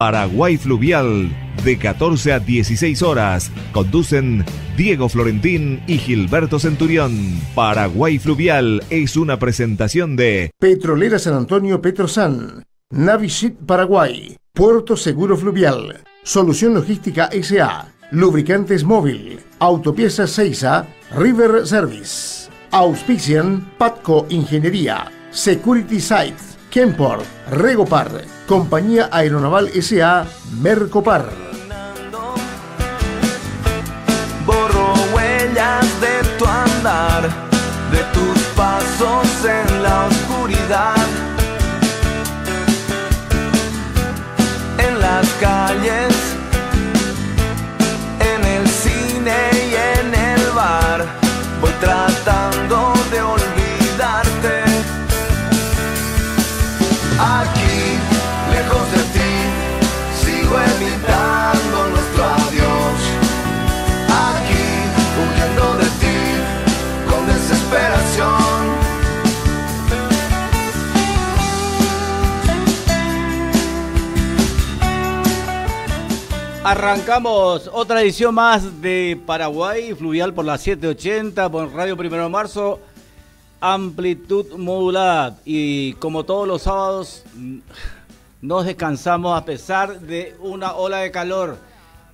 Paraguay Fluvial, de 14 a 16 horas. Conducen Diego Florentín y Gilberto Centurión. Paraguay Fluvial es una presentación de Petrolera San Antonio Petrosan, Naviship Paraguay, Puerto Seguro Fluvial, Solución Logística SA, Lubricantes Móvil, Autopiezas 6A, River Service. Auspician Patco Ingeniería, Security Sites, Kemport, Regopar, Compañía Aeronaval SA, Mercopar. Borro huellas de tu andar, de tus pasos en la oscuridad. En las calles, en el cine y en el bar, voy tratando de olvidarte. Aquí, Arrancamos otra edición más de Paraguay Fluvial por la 780 por Radio Primero de Marzo, amplitud modulada. Y como todos los sábados, mm, nos descansamos a pesar de una ola de calor.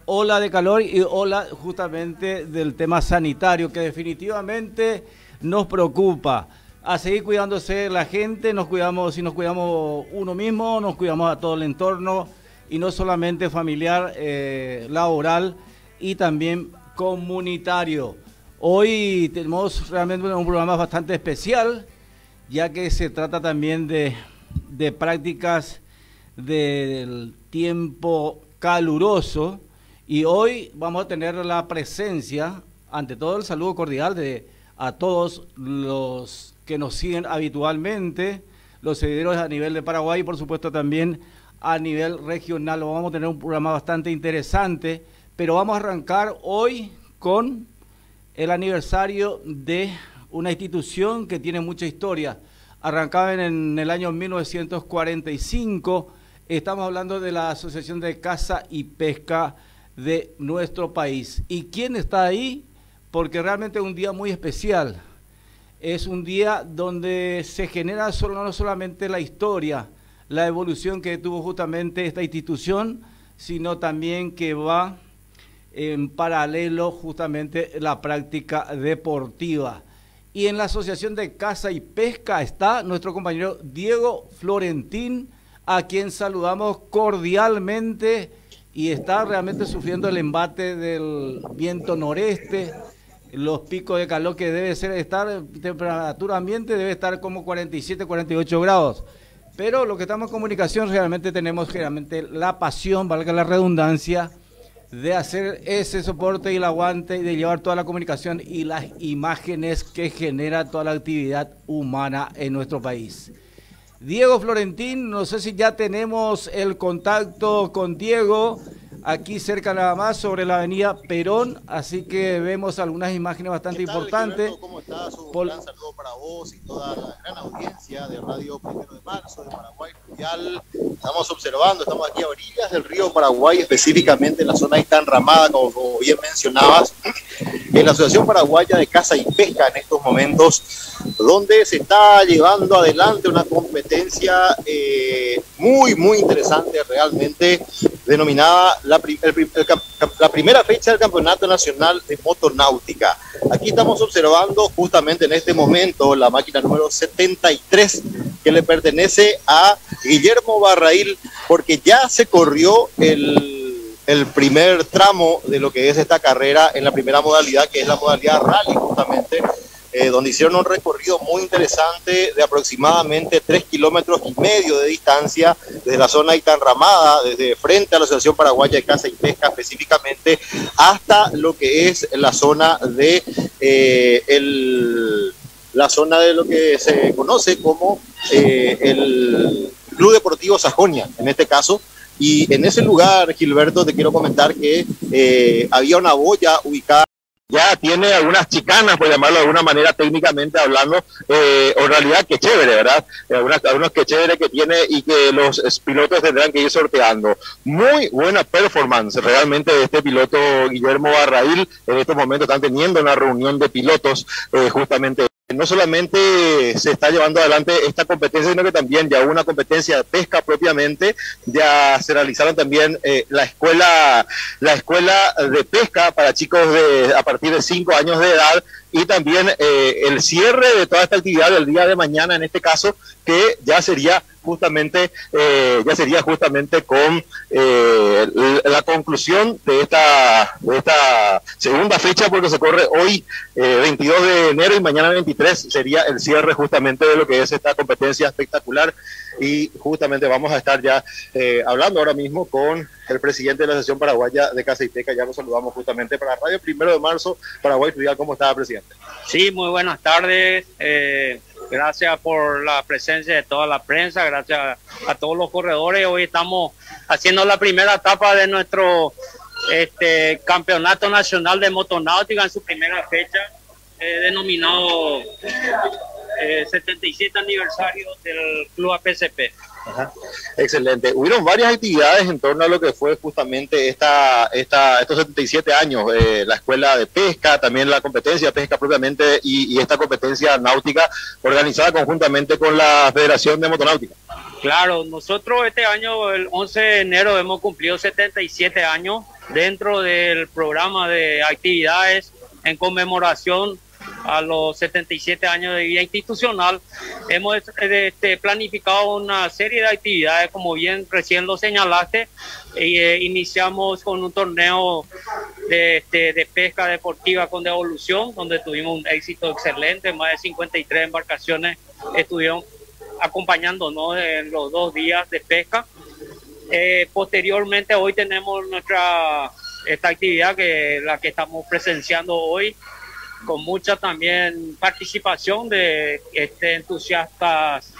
Ola de calor y ola justamente del tema sanitario que definitivamente nos preocupa. A seguir cuidándose la gente, nos cuidamos, si nos cuidamos uno mismo, nos cuidamos a todo el entorno y no solamente familiar, eh, laboral y también comunitario. Hoy tenemos realmente un programa bastante especial, ya que se trata también de, de prácticas del tiempo caluroso y hoy vamos a tener la presencia, ante todo el saludo cordial de a todos los que nos siguen habitualmente, los seguidores a nivel de Paraguay y por supuesto también a nivel regional. Vamos a tener un programa bastante interesante, pero vamos a arrancar hoy con el aniversario de una institución que tiene mucha historia. Arrancaba en el año 1945. Estamos hablando de la Asociación de Caza y Pesca de nuestro país. ¿Y quién está ahí? Porque realmente es un día muy especial. Es un día donde se genera solo, no solamente la historia, la evolución que tuvo justamente esta institución, sino también que va en paralelo justamente la práctica deportiva. Y en la Asociación de Caza y Pesca está nuestro compañero Diego Florentín, a quien saludamos cordialmente y está realmente sufriendo el embate del viento noreste, los picos de calor que debe ser estar, temperatura ambiente debe estar como 47, 48 grados. Pero lo que estamos en comunicación realmente tenemos realmente la pasión, valga la redundancia, de hacer ese soporte y el aguante y de llevar toda la comunicación y las imágenes que genera toda la actividad humana en nuestro país. Diego Florentín, no sé si ya tenemos el contacto con Diego aquí cerca nada más sobre la avenida Perón, así que vemos algunas imágenes bastante ¿Qué tal, importantes. ¿Cómo estás? Un Pol- gran saludo para vos y toda la gran audiencia de Radio Primero de Marzo de Paraguay Fluvial. Estamos observando, estamos aquí a orillas del río Paraguay, específicamente en la zona ahí tan ramada, como, como bien mencionabas, en la Asociación Paraguaya de Caza y Pesca en estos momentos, donde se está llevando adelante una competencia eh, muy, muy interesante realmente, denominada la, prim- el el la primera fecha del Campeonato Nacional de Motonáutica. Aquí estamos observando justamente en este momento la máquina número 73 que le pertenece a Guillermo Barraíl porque ya se corrió el, el primer tramo de lo que es esta carrera en la primera modalidad que es la modalidad rally justamente eh, donde hicieron un recorrido muy interesante de aproximadamente 3 kilómetros y medio de distancia desde la zona Itanramada, desde frente a la Asociación Paraguaya de Caza y Pesca específicamente, hasta lo que es la zona de eh, el, la zona de lo que se conoce como eh, el Club Deportivo Sajonia, en este caso. Y en ese lugar, Gilberto, te quiero comentar que eh, había una boya ubicada ya tiene algunas chicanas, por llamarlo de alguna manera técnicamente hablando, eh, o en realidad que chévere, ¿verdad? Algunas, algunos que chévere que tiene y que los pilotos tendrán que ir sorteando. Muy buena performance realmente de este piloto Guillermo Barrail. En estos momentos están teniendo una reunión de pilotos eh, justamente no solamente se está llevando adelante esta competencia, sino que también ya hubo una competencia de pesca propiamente, ya se realizaron también eh, la escuela la escuela de pesca para chicos de a partir de 5 años de edad y también eh, el cierre de toda esta actividad del día de mañana en este caso que ya sería justamente eh, ya sería justamente con eh, la conclusión de esta, de esta segunda fecha porque se corre hoy 22 eh, de enero y mañana 23 sería el cierre justamente de lo que es esta competencia espectacular y justamente vamos a estar ya hablando ahora mismo con el presidente de la Asociación Paraguaya de Casa y Teca, ya nos saludamos justamente para Radio Primero de Marzo, Paraguay ¿cómo está presidente? Sí, muy buenas tardes. Gracias por la presencia de toda la prensa, gracias a todos los corredores. Hoy estamos haciendo la primera etapa de nuestro este, campeonato nacional de motonáutica en su primera fecha, eh, denominado 77 eh, aniversario del Club APCP. Excelente. Hubieron varias actividades en torno a lo que fue justamente esta, esta, estos 77 años, eh, la escuela de pesca, también la competencia de pesca propiamente y, esta competencia náutica organizada conjuntamente con la Federación de Motonáutica. Claro, nosotros este año, el 11 de enero, hemos cumplido 77 años dentro del programa de actividades en conmemoración a los 77 años de vida institucional, hemos este, planificado una serie de actividades, como bien recién lo señalaste, eh, iniciamos con un torneo de, este, de, pesca deportiva con devolución, donde tuvimos un éxito excelente, más de 53 embarcaciones estuvieron acompañándonos en los dos días de pesca. Eh, posteriormente hoy tenemos nuestra esta actividad que la que estamos presenciando hoy con mucha también participación de este, entusiastas,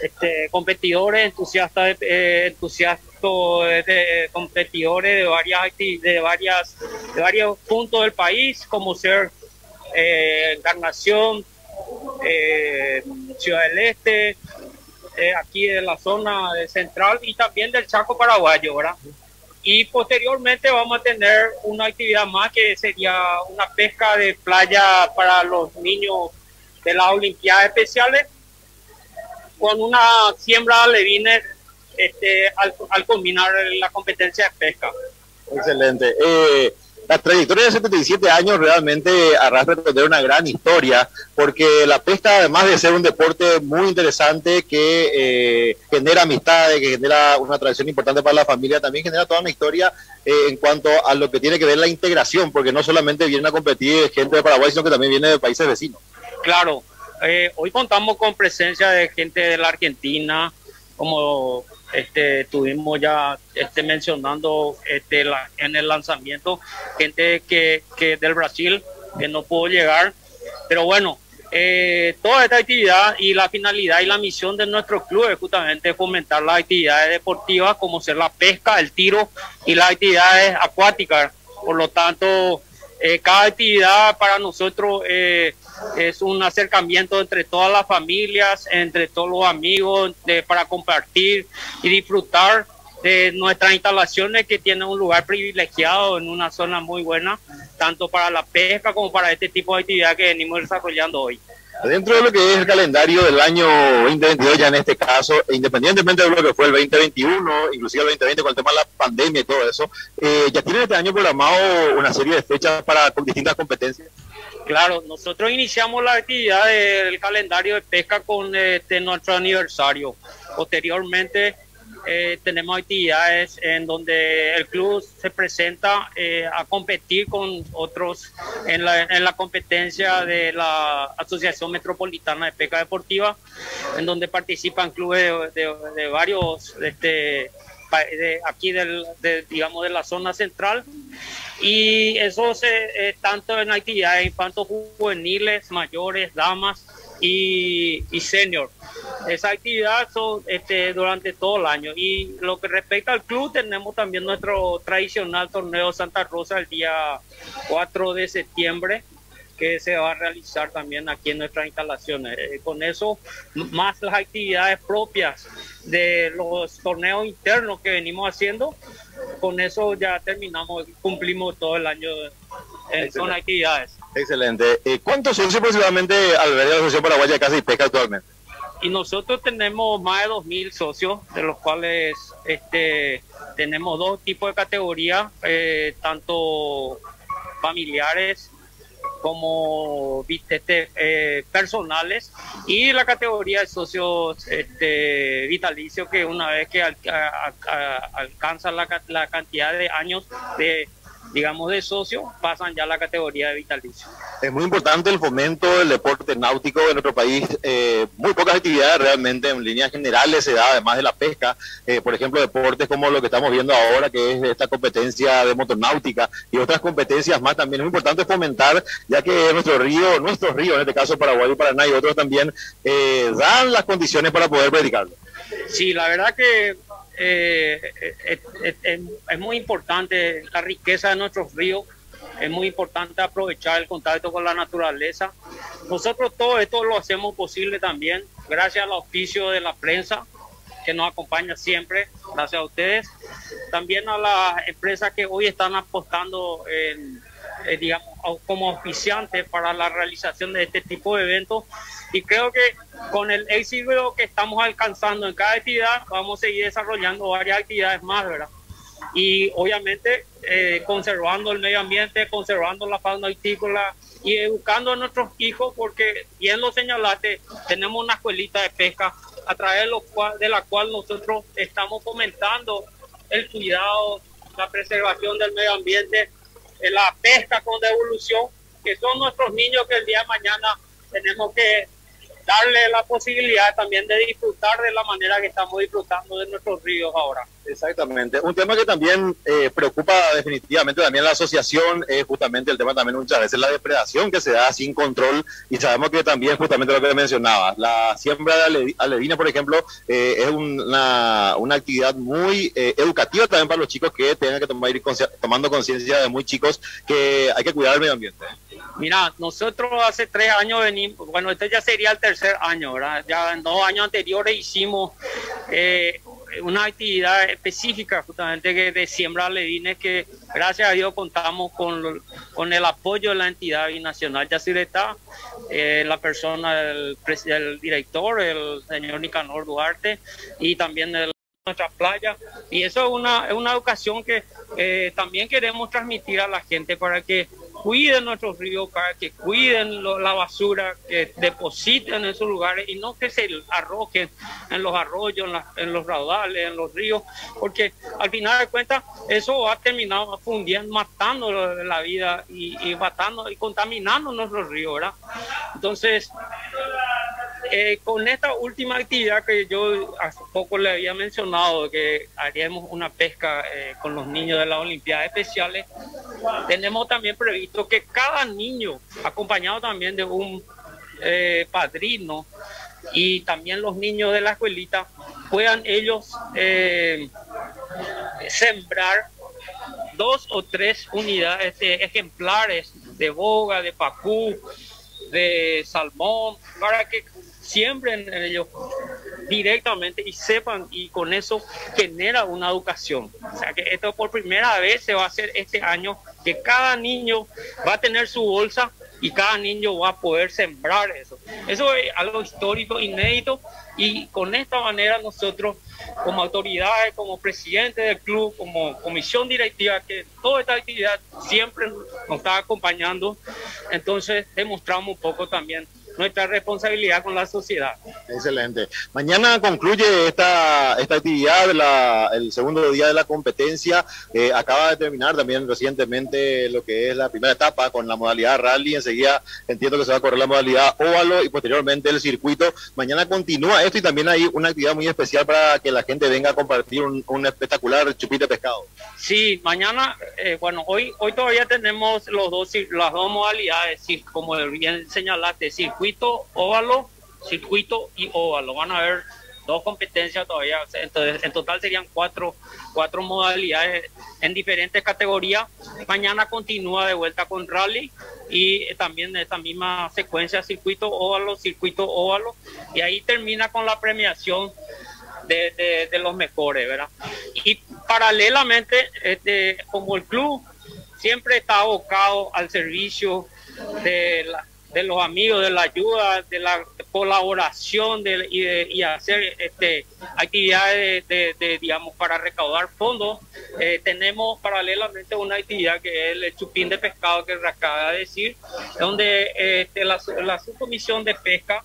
este, competidores, entusiastas, eh, entusiastas de, competidores de varias de varias de varios puntos del país, como ser eh, Encarnación, eh, Ciudad del Este, eh, aquí de la zona central y también del Chaco paraguayo, ¿verdad? Y posteriormente vamos a tener una actividad más que sería una pesca de playa para los niños de las Olimpiadas Especiales con una siembra de alevines este, al, al culminar la competencia de pesca. Excelente. Eh, la trayectoria de 77 años realmente arrastra tener una gran historia, porque la pesca, además de ser un deporte muy interesante que eh, genera amistades, que genera una tradición importante para la familia, también genera toda una historia eh, en cuanto a lo que tiene que ver la integración, porque no solamente viene a competir gente de Paraguay, sino que también viene de países vecinos. Claro, eh, hoy contamos con presencia de gente de la Argentina, como este, estuvimos ya este, mencionando este, en el lanzamiento gente que, que del Brasil que no pudo llegar, pero bueno, eh, toda esta actividad y la finalidad y la misión de nuestro club es justamente fomentar las actividades deportivas como ser la pesca, el tiro y las actividades acuáticas. Por lo tanto, eh, cada actividad para nosotros eh, es un acercamiento entre todas las familias, entre todos los amigos, para compartir y disfrutar de nuestras instalaciones que tienen un lugar privilegiado en una zona muy buena, tanto para la pesca como para este tipo de actividad que venimos desarrollando hoy. Dentro de lo que es el calendario del año 2022, ya en este caso, independientemente de lo que fue el 2021, inclusive el 2020 con el tema de la pandemia y todo eso, eh, ¿ya tienen este año programado una serie de fechas para con distintas competencias? Claro, nosotros iniciamos la actividad del calendario de pesca con este, nuestro aniversario. Posteriormente eh, tenemos actividades en donde el club se presenta eh, a competir con otros en la, en la competencia de la Asociación Metropolitana de Pesca Deportiva, en donde participan clubes de, varios este, de aquí del, de, digamos de la zona central. Y eso se, eh, tanto en actividades infantos juveniles, mayores, damas y, y senior. Esa actividad son este, durante todo el año. Y lo que respecta al club, tenemos también nuestro tradicional torneo Santa Rosa el día 4 de septiembre que se va a realizar también aquí en nuestras instalaciones. Eh, con eso, más las actividades propias de los torneos internos que venimos haciendo, con eso ya terminamos, cumplimos todo el año en son actividades. Excelente. Eh, ¿Cuántos socios aproximadamente alberga la Asociación Paraguaya de Casa y Pesca actualmente? Y nosotros tenemos más de 2.000 socios, de los cuales este, tenemos dos tipos de categorías, eh, tanto familiares como este, eh, personales y la categoría de socios este, vitalicios que una vez que alcanza la, la cantidad de años de digamos, de socio, pasan ya a la categoría de vitalicio. Es muy importante el fomento del deporte náutico en nuestro país. Eh, muy pocas actividades realmente en líneas generales se da, además de la pesca. Eh, por ejemplo, deportes como lo que estamos viendo ahora, que es esta competencia de motonáutica y otras competencias más también. Es muy importante fomentar, ya que nuestro río, nuestros ríos, en este caso Paraguay y Paraná y otros también, eh, dan las condiciones para poder predicarlo. Sí, la verdad que eh, es, muy importante la riqueza de nuestros ríos, es muy importante aprovechar el contacto con la naturaleza. Nosotros todo esto lo hacemos posible también gracias al auspicio de la prensa que nos acompaña siempre, gracias a ustedes. También a las empresas que hoy están apostando en eh, digamos, como auspiciante para la realización de este tipo de eventos. Y creo que con el éxito que estamos alcanzando en cada actividad, vamos a seguir desarrollando varias actividades más, ¿verdad? Y obviamente eh, conservando el medio ambiente, conservando la fauna hortícola y educando a nuestros hijos, porque bien lo señalaste, tenemos una escuelita de pesca a través de, lo cual, de la cual nosotros estamos fomentando el cuidado, la preservación del medio ambiente la pesca con devolución, que son nuestros niños que el día de mañana tenemos que darle la posibilidad también de disfrutar de la manera que estamos disfrutando de nuestros ríos ahora. Exactamente. Un tema que también eh, preocupa definitivamente también la asociación es justamente el tema también muchas veces la depredación que se da sin control y sabemos que también justamente lo que mencionaba, la siembra de alevina, por ejemplo, eh, es una, una, actividad muy eh, educativa también para los chicos que tengan que tomar, ir tomando conciencia de muy chicos que hay que cuidar el medio ambiente. Mira, nosotros hace tres años venimos, bueno, este ya sería el tercer año, ¿verdad? Ya en dos años anteriores hicimos eh, una actividad específica justamente que de siembra alevines que gracias a Dios contamos con, con el apoyo de la entidad binacional Yacyretá, eh, la persona del, del, director, el señor Nicanor Duarte, y también de nuestra playa. Y eso es una, es una educación que eh, también queremos transmitir a la gente para que cuiden nuestros ríos, que cuiden la basura, que depositen en esos lugares y no que se arrojen en los arroyos, en, los raudales, en los ríos, porque al final de cuentas eso ha terminado fundiendo, matando la vida y, y matando y contaminando nuestros ríos, ¿verdad? Entonces, eh, con esta última actividad que yo hace poco le había mencionado, que haríamos una pesca eh, con los niños de las Olimpiadas Especiales, tenemos también previsto que cada niño, acompañado también de un eh, padrino y también los niños de la escuelita, puedan ellos sembrar dos o tres unidades de ejemplares de boga, de pacú, de salmón, para que siembren en ellos directamente y sepan y con eso genera una educación. O sea que esto por primera vez se va a hacer este año que cada niño va a tener su bolsa y cada niño va a poder sembrar eso. Eso es algo histórico, inédito y con esta manera nosotros como autoridades, como presidente del club, como comisión directiva, que toda esta actividad siempre nos está acompañando, entonces demostramos un poco también nuestra responsabilidad con la sociedad. Excelente. Mañana concluye esta, esta actividad, la, el segundo día de la competencia. Eh, acaba de terminar también recientemente lo que es la primera etapa con la modalidad rally. Enseguida entiendo que se va a correr la modalidad óvalo y posteriormente el circuito. Mañana continúa esto y también hay una actividad muy especial para que la gente venga a compartir un, un espectacular chupito de pescado. Sí, mañana, eh, bueno, hoy, hoy todavía tenemos los dos, las dos modalidades, como bien señalaste, circuito circuito, óvalo, circuito y óvalo. Van a haber dos competencias todavía. Entonces, en total serían cuatro, cuatro modalidades en diferentes categorías. Mañana continúa de vuelta con rally y también esta misma secuencia circuito óvalo, circuito óvalo. Y ahí termina con la premiación de, de, los mejores, ¿verdad? Y paralelamente, este, como el club siempre está abocado al servicio de la, de los amigos, de la ayuda, de la colaboración de, y, hacer este, actividades de, digamos, para recaudar fondos. Eh, tenemos paralelamente una actividad que es el chupín de pescado que acaba de decir, donde este, la, la subcomisión de pesca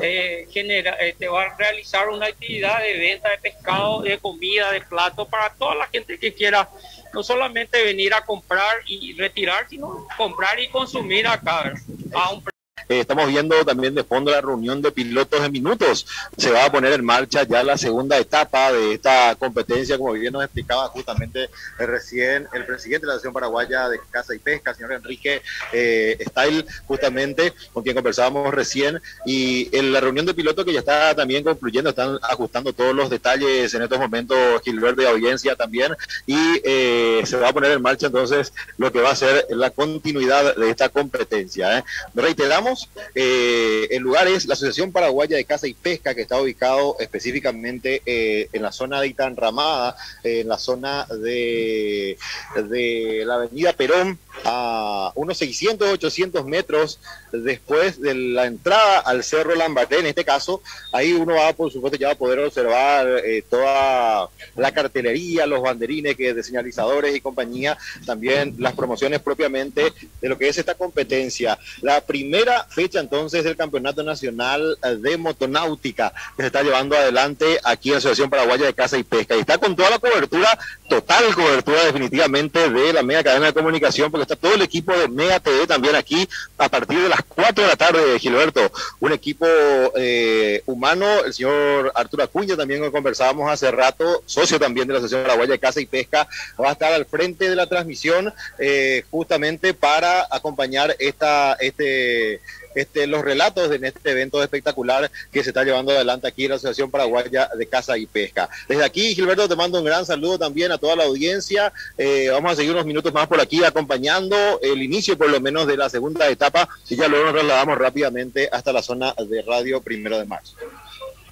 eh, genera, este, va a realizar una actividad de venta de pescado, de comida, de plato para toda la gente que quiera no solamente venir a comprar y retirar, sino comprar y consumir acá a un eh, estamos viendo también de fondo la reunión de pilotos en minutos. Se va a poner en marcha ya la segunda etapa de esta competencia, como bien nos explicaba justamente recién el presidente de la Asociación Paraguaya de Caza y Pesca, señor Enrique eh, Style, justamente con quien conversábamos recién. Y en la reunión de pilotos que ya está también concluyendo, están ajustando todos los detalles en estos momentos, Gilberto de audiencia también. Y eh, se va a poner en marcha entonces lo que va a ser la continuidad de esta competencia. Reiteramos eh, el lugar es la Asociación Paraguaya de Caza y Pesca, que está ubicado específicamente eh, en la zona de Itanramada, en la zona de, de la avenida Perón, a unos 600, 800 metros después de la entrada al Cerro Lambarté. En este caso, ahí uno va, por supuesto, ya va a poder observar eh, toda la cartelería, los banderines que de señalizadores y compañía, también las promociones propiamente de lo que es esta competencia. La primera fecha entonces del Campeonato Nacional de Motonáutica que se está llevando adelante aquí en la Asociación Paraguaya de Caza y Pesca. Y está con toda la cobertura, total cobertura definitivamente de la media cadena de comunicación, porque está todo el equipo de Mega TV también aquí a partir de las 4 de la tarde, Gilberto. Un equipo eh, humano, el señor Arturo Acuña también conversábamos hace rato, socio también de la Asociación Paraguaya de Caza y Pesca, va a estar al frente de la transmisión eh, justamente para acompañar esta, este este, los relatos en este evento espectacular que se está llevando adelante aquí en la Asociación Paraguaya de Caza y Pesca. Desde aquí, Gilberto, te mando un gran saludo también a toda la audiencia. Eh, vamos a seguir unos minutos más por aquí acompañando el inicio, por lo menos, de la segunda etapa y ya luego nos trasladamos rápidamente hasta la zona de radio primero de marzo.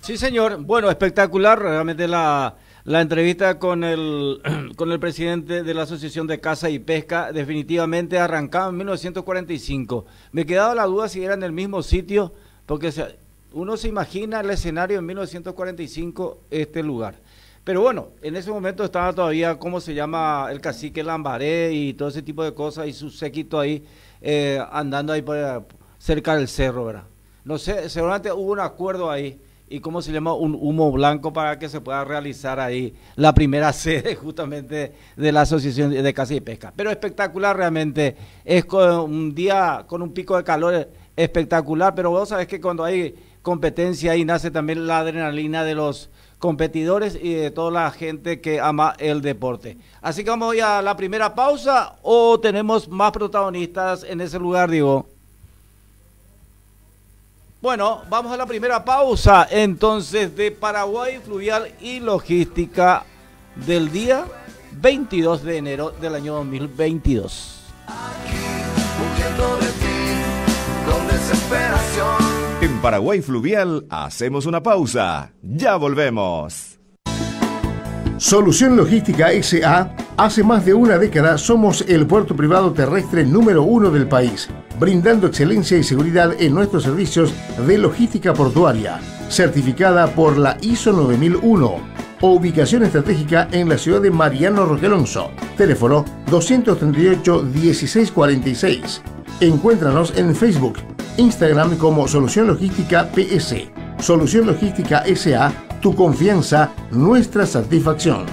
Sí, señor. Bueno, espectacular. Realmente la, la entrevista con el, con el presidente de la Asociación de Caza y Pesca definitivamente arrancaba en 1945. Me quedaba la duda si era en el mismo sitio, porque uno se imagina el escenario en 1945, este lugar. Pero bueno, en ese momento estaba todavía, ¿cómo se llama? El cacique Lambaré y todo ese tipo de cosas y su séquito ahí eh, andando ahí por, cerca del cerro, ¿verdad? No sé, seguramente hubo un acuerdo ahí y cómo se llama un humo blanco para que se pueda realizar ahí la primera sede justamente de la Asociación de Caza y Pesca. Pero espectacular realmente, es un día con un pico de calor espectacular, pero vos sabés que cuando hay competencia ahí nace también la adrenalina de los competidores y de toda la gente que ama el deporte. Así que vamos a la primera pausa o tenemos más protagonistas en ese lugar, digo. Bueno, vamos a la primera pausa entonces de Paraguay Fluvial y Logística del día 22 de enero del año 2022. En Paraguay Fluvial hacemos una pausa. Ya volvemos. Solución Logística SA, hace más de una década somos el puerto privado terrestre número uno del país brindando excelencia y seguridad en nuestros servicios de logística portuaria, certificada por la ISO 9001 ubicación estratégica en la ciudad de Mariano Roquelonso. Teléfono 238-1646. Encuéntranos en Facebook, Instagram como Solución Logística PS. Solución Logística SA, tu confianza, nuestra satisfacción.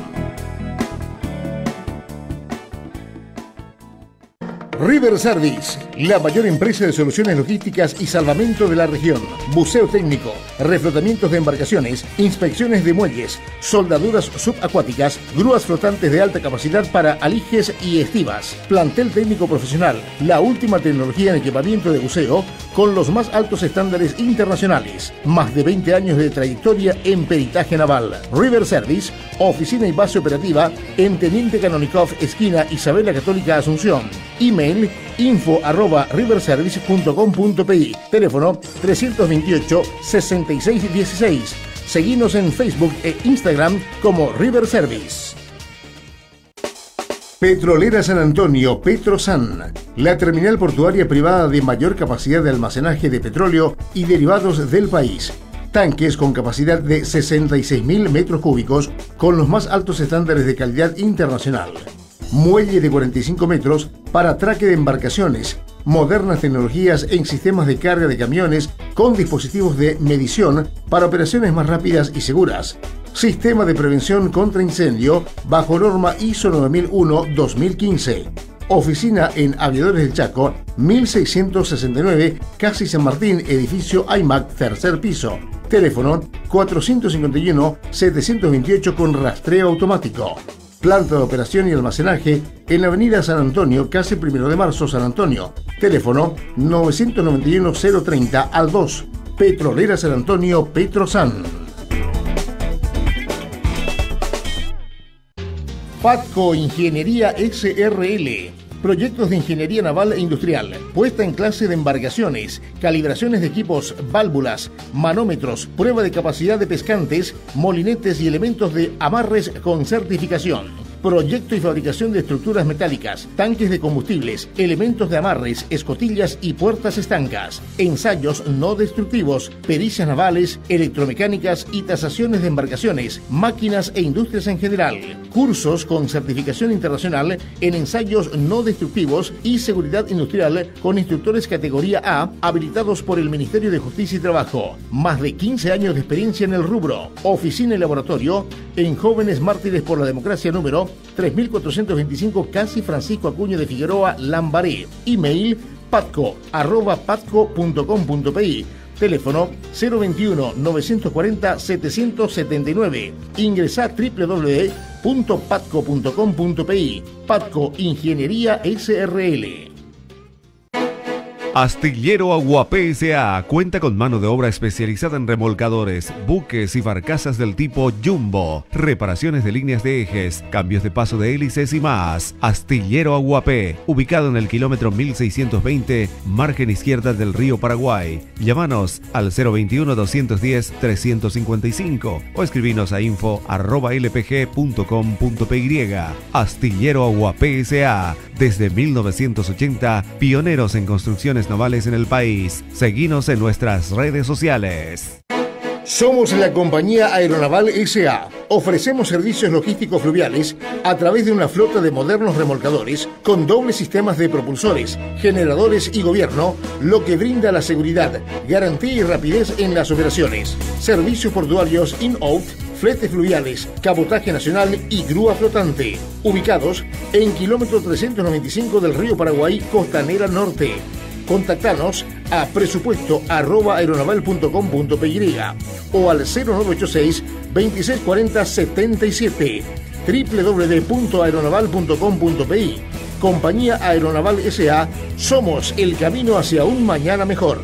River Service, la mayor empresa de soluciones logísticas y salvamento de la región. Buceo técnico, reflotamientos de embarcaciones, inspecciones de muelles, soldaduras subacuáticas, grúas flotantes de alta capacidad para alijes y estivas. Plantel técnico profesional, la última tecnología en equipamiento de buceo con los más altos estándares internacionales. Más de 20 años de trayectoria en peritaje naval. River Service, oficina y base operativa en Teniente Canonikov, esquina Isabela Católica Asunción. Email info arroba riverservice.com.pi. Teléfono 328 6616. Seguimos en Facebook e Instagram como River Service. Petrolera San Antonio, Petrosan, la terminal portuaria privada de mayor capacidad de almacenaje de petróleo y derivados del país. Tanques con capacidad de 66.000 metros cúbicos con los más altos estándares de calidad internacional. Muelle de 45 metros para atraque de embarcaciones, modernas tecnologías en sistemas de carga de camiones con dispositivos de medición para operaciones más rápidas y seguras. Sistema de prevención contra incendio bajo norma ISO 9001-2015. Oficina en Aviadores del Chaco, 1669, Casi San Martín, edificio IMAC, tercer piso. Teléfono 451-728 con rastreo automático. Planta de operación y almacenaje en la avenida San Antonio, casi primero de marzo, San Antonio. Teléfono 991-030 al 2. Petrolera San Antonio, Petrosan. Patco Ingeniería SRL. Proyectos de ingeniería naval e industrial, puesta en clase de embarcaciones, calibraciones de equipos, válvulas, manómetros, prueba de capacidad de pescantes, molinetes y elementos de amarres con certificación proyecto y fabricación de estructuras metálicas, tanques de combustibles, elementos de amarres, escotillas y puertas estancas, ensayos no destructivos, pericias navales, electromecánicas y tasaciones de embarcaciones, máquinas e industrias en general, cursos con certificación internacional en ensayos no destructivos y seguridad industrial con instructores categoría A habilitados por el Ministerio de Justicia y Trabajo, más de 15 años de experiencia en el rubro, oficina y laboratorio en Jóvenes Mártires por la Democracia número 3425 Casi Francisco Acuño de Figueroa Lambaré. Email patco arroba patco.com.pi. Teléfono 021 940 779. Ingresa www.patco.com.pi. Patco Ingeniería SRL. Astillero Aguapé S.A. cuenta con mano de obra especializada en remolcadores, buques y barcazas del tipo Jumbo, reparaciones de líneas de ejes, cambios de paso de hélices y más. Astillero Aguapé, ubicado en el kilómetro 1620, margen izquierda del río Paraguay. Llámanos al 021-210-355 o escribinos a info lpg.com.py. Astillero Aguapé S.A. Desde 1980, pioneros en construcciones navales en el país. Seguinos en nuestras redes sociales. Somos la compañía Aeronaval SA. Ofrecemos servicios logísticos fluviales a través de una flota de modernos remolcadores con dobles sistemas de propulsores, generadores y gobierno, lo que brinda la seguridad, garantía y rapidez en las operaciones. Servicios portuarios in-out fletes fluviales, cabotaje nacional y grúa flotante. Ubicados en kilómetro 395 del río Paraguay, Costanera Norte. Contactanos a presupuesto arroba aeronaval.com.py o al 0986 2640 77 www.aeronaval.com.pi Compañía Aeronaval SA, somos el camino hacia un mañana mejor.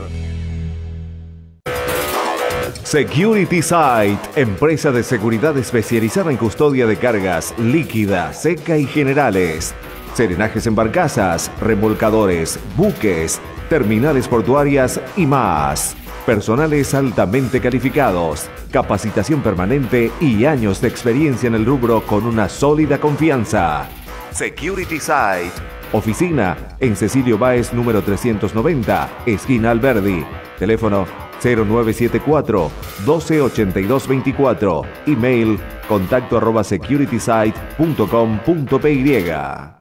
Security Site, empresa de seguridad especializada en custodia de cargas líquida, seca y generales. Serenajes en barcazas, remolcadores, buques, terminales portuarias y más. Personales altamente calificados, capacitación permanente y años de experiencia en el rubro con una sólida confianza. Security Site. Oficina en Cecilio Báez número 390, esquina Alberdi. Teléfono 0974 128224. Email contacto arroba securitysite.com.py.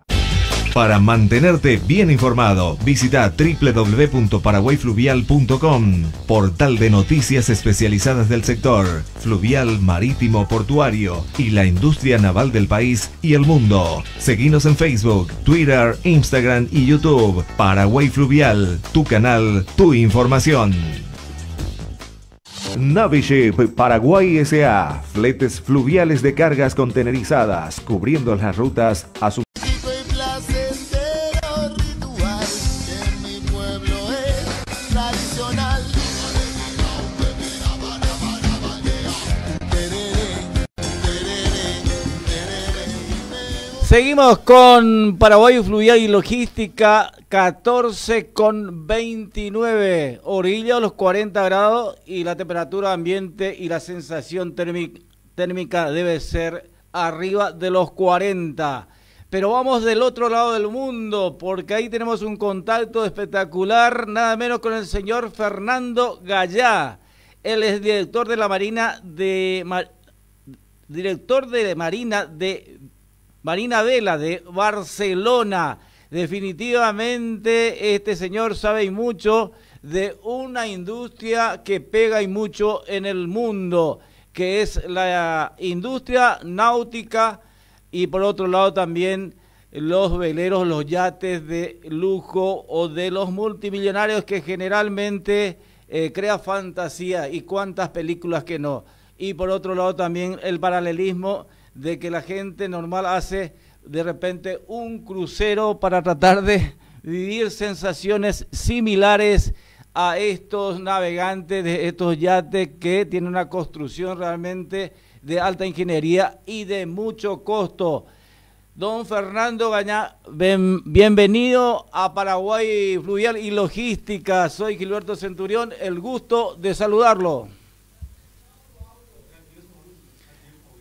Para mantenerte bien informado, visita www.paraguayfluvial.com, portal de noticias especializadas del sector, fluvial, marítimo, portuario y la industria naval del país y el mundo. Seguinos en Facebook, Twitter, Instagram y YouTube. Paraguay Fluvial, tu canal, tu información. Naviship Paraguay SA, fletes fluviales de cargas contenerizadas, cubriendo las rutas a su Seguimos con Paraguay Fluvial y Logística 14 con 29. Orilla a los 40 grados y la temperatura ambiente y la sensación térmica debe ser arriba de los 40. Pero vamos del otro lado del mundo porque ahí tenemos un contacto espectacular, nada menos con el señor Fernando Gallá. Él es director de la Marina de director de Marina de Marina Vela de Barcelona. Definitivamente este señor sabe mucho de una industria que pega y mucho en el mundo, que es la industria náutica y por otro lado también los veleros, los yates de lujo o de los multimillonarios que generalmente eh, crea fantasía y cuántas películas que no. Y por otro lado también el paralelismo de que la gente normal hace de repente un crucero para tratar de vivir sensaciones similares a estos navegantes de estos yates que tienen una construcción realmente de alta ingeniería y de mucho costo. Don Fernando Gañá, bienvenido a Paraguay Fluvial y Logística. Soy Gilberto Centurión, el gusto de saludarlo.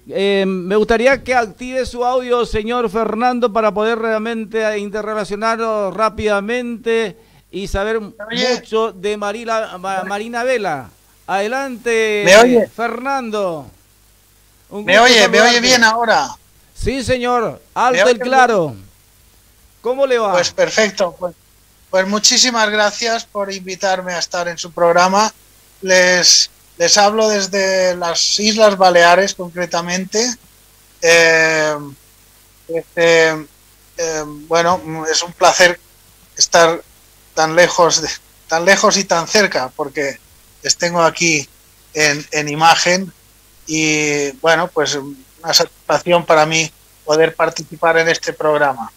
Eh, me gustaría que active su audio, señor Fernando, para poder realmente interrelacionarlo rápidamente y saber mucho de Marina Vela. Adelante, Fernando. me oye, me oye bien ahora. Sí, señor, alto y claro. ¿Cómo le va? Pues perfecto. Pues, pues muchísimas gracias por invitarme a estar en su programa. Les les hablo desde las Islas Baleares concretamente. Eh, este, eh, bueno, es un placer estar tan lejos, tan lejos y tan cerca, porque les tengo aquí en, en imagen y bueno, pues una satisfacción para mí poder participar en este programa.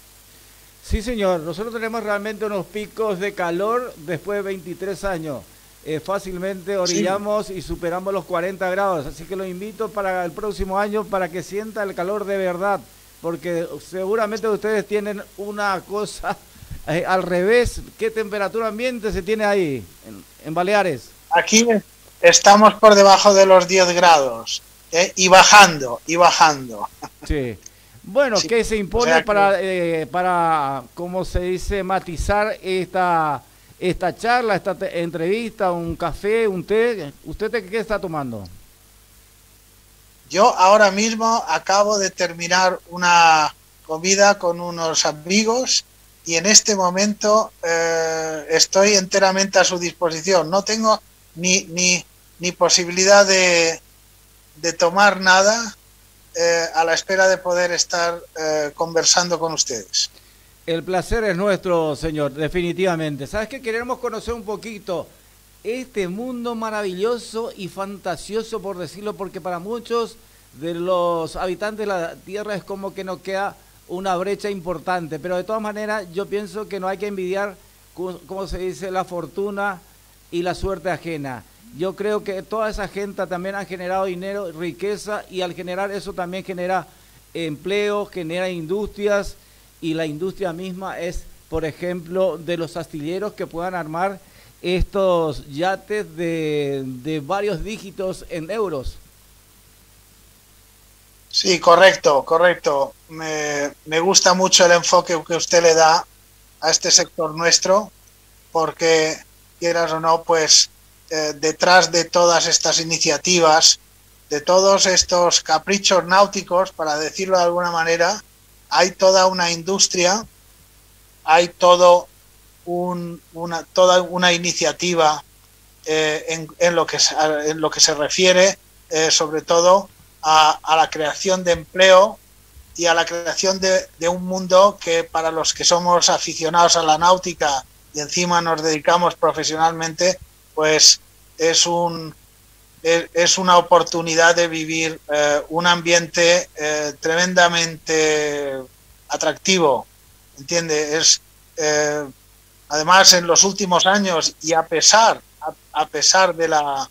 Sí, señor. Nosotros tenemos realmente unos picos de calor después de 23 años. Eh, fácilmente orillamos y superamos los 40 grados. Así que lo invito para el próximo año para que sienta el calor de verdad, porque seguramente ustedes tienen una cosa eh, al revés. ¿Qué temperatura ambiente se tiene ahí en, Baleares? Aquí estamos por debajo de los 10 grados eh, y bajando, y bajando. Sí. Bueno, ¿qué se impone para, para, como se dice, matizar esta esta charla, esta entrevista, un café, un té. ¿Usted qué está tomando? Yo ahora mismo acabo de terminar una comida con unos amigos y en este momento eh, estoy enteramente a su disposición. No tengo ni, ni, ni posibilidad de, de, tomar nada eh, a la espera de poder estar eh, conversando con ustedes. El placer es nuestro, señor, definitivamente. ¿Sabes qué? Queremos conocer un poquito este mundo maravilloso y fantasioso, por decirlo, porque para muchos de los habitantes de la Tierra es como que nos queda una brecha importante. Pero de todas maneras, yo pienso que no hay que envidiar, como se dice, la fortuna y la suerte ajena. Yo creo que toda esa gente también ha generado dinero, riqueza, y al generar eso también genera empleo, genera industrias y la industria misma es, por ejemplo, de los astilleros que puedan armar estos yates de, varios dígitos en euros. Sí, correcto, correcto. Me, gusta mucho el enfoque que usted le da a este sector nuestro, porque quieras o no, pues eh, detrás de todas estas iniciativas, de todos estos caprichos náuticos, para decirlo de alguna manera, hay toda una industria hay todo un, una, toda una iniciativa eh, en, lo que, se refiere eh, sobre todo a, a, la creación de empleo y a la creación de, de, un mundo que para los que somos aficionados a la náutica y encima nos dedicamos profesionalmente, pues es un, es una oportunidad de vivir eh, un ambiente eh, tremendamente atractivo, ¿entiende? Es, eh, además, en los últimos años y a pesar, a, pesar de la,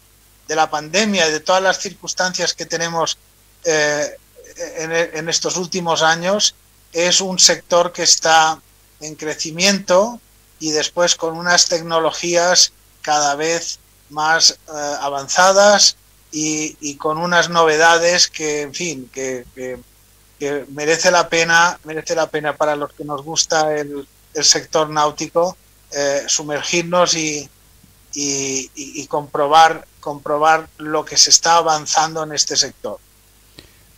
de la pandemia y de todas las circunstancias que tenemos eh, en, en, estos últimos años, es un sector que está en crecimiento y después con unas tecnologías cada vez más eh, avanzadas y, con unas novedades que, en fin, que, merece la pena, merece la pena para los que nos gusta el, el sector náutico eh, sumergirnos y, y, y, comprobar, comprobar lo que se está avanzando en este sector.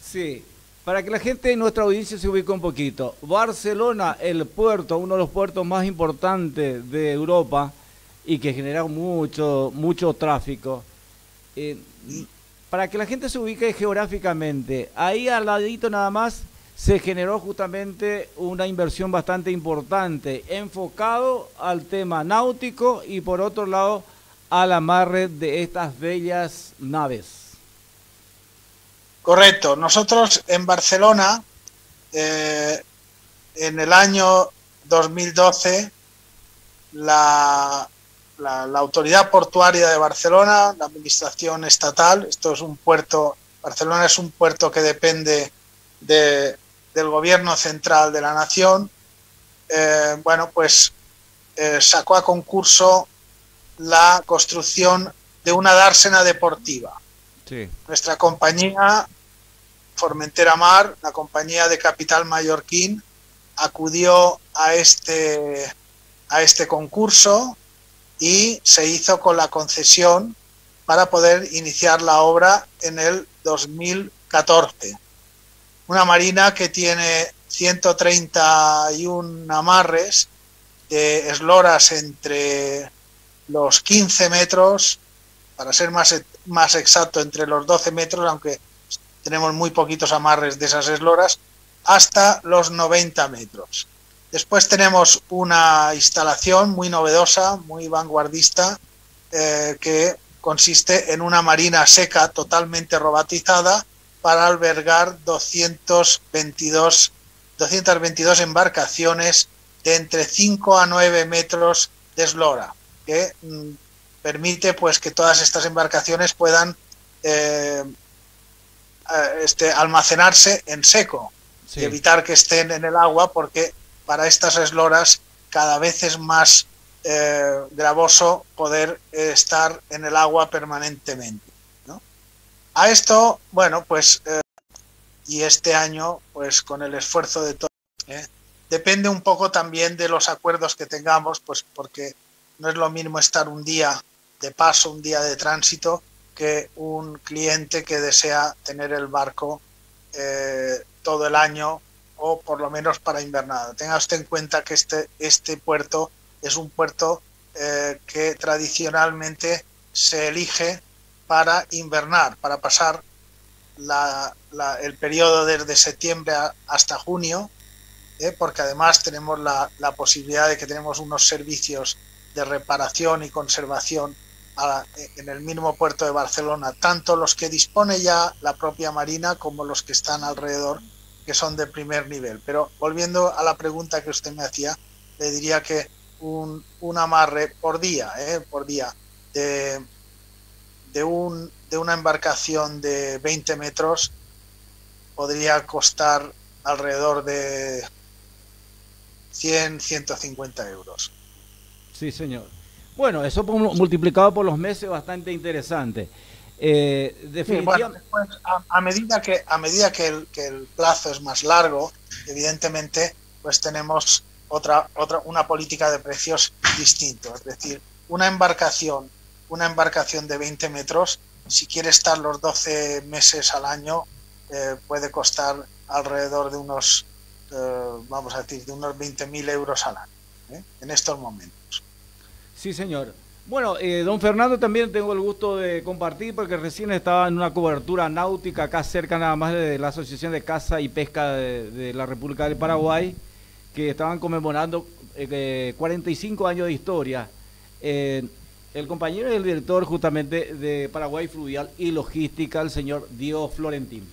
Sí, para que la gente de nuestra audiencia se ubique un poquito, Barcelona, el puerto, uno de los puertos más importantes de Europa, y que genera mucho, mucho tráfico. Eh, para que la gente se ubique geográficamente, ahí al ladito nada más se generó justamente una inversión bastante importante, enfocado al tema náutico y por otro lado al amarre de estas bellas naves. Correcto. Nosotros en Barcelona, eh, en el año 2012, la, la, la, autoridad portuaria de Barcelona, la administración estatal, esto es un puerto, Barcelona es un puerto que depende de, del gobierno central de la nación, eh, bueno, pues eh, sacó a concurso la construcción de una dársena deportiva. Sí. Nuestra compañía, Formentera Mar, la compañía de capital mallorquín, acudió a este, a este concurso, y se hizo con la concesión para poder iniciar la obra en el 2014. Una marina que tiene 131 amarres de esloras entre los 15 metros, para ser más, más exacto, entre los 12 metros, aunque tenemos muy poquitos amarres de esas esloras, hasta los 90 metros. Después tenemos una instalación muy novedosa, muy vanguardista, eh, que consiste en una marina seca totalmente robotizada para albergar 222, 222 embarcaciones de entre 5 a 9 metros de eslora, que mm, permite pues que todas estas embarcaciones puedan eh, este, almacenarse en seco sí. y evitar que estén en el agua porque para estas esloras cada vez es más eh, gravoso poder estar en el agua permanentemente. A esto, bueno, pues, eh, y este año, pues con el esfuerzo de todos, ¿eh? depende un poco también de los acuerdos que tengamos, pues porque no es lo mismo estar un día de paso, un día de tránsito, que un cliente que desea tener el barco todo el año o por lo menos para invernada. Tenga usted en cuenta que este, este puerto es un puerto eh, que tradicionalmente se elige para invernar, para pasar la, el periodo desde septiembre hasta junio, eh, porque además tenemos la, la, posibilidad de que tenemos unos servicios de reparación y conservación a, en el mismo puerto de Barcelona, tanto los que dispone ya la propia Marina como los que están alrededor que son de primer nivel. Pero volviendo a la pregunta que usted me hacía, le diría que un, un amarre por día, ¿eh? por día, de, de, un, de una embarcación de 20 metros podría costar alrededor de 100, 150 euros. Sí, señor. Bueno, eso multiplicado por los meses bastante interesante. Eh, definitivamente... Sí, bueno, pues, a, a, medida que a medida que el, que el, plazo es más largo, evidentemente, pues tenemos otra otra una política de precios distinto. Es decir, una embarcación una embarcación de 20 metros, si quiere estar los 12 meses al año, eh, puede costar alrededor de unos, eh, vamos a decir, de unos 20.000 euros al año. ¿eh? en estos momentos. Sí, señor. Bueno, eh, don Fernando también tengo el gusto de compartir porque recién estaba en una cobertura náutica acá cerca nada más de la Asociación de Caza y Pesca de, la República del Paraguay, que estaban conmemorando 45 años de historia. el compañero y el director justamente de Paraguay Fluvial y Logística, el señor Diego Florentín.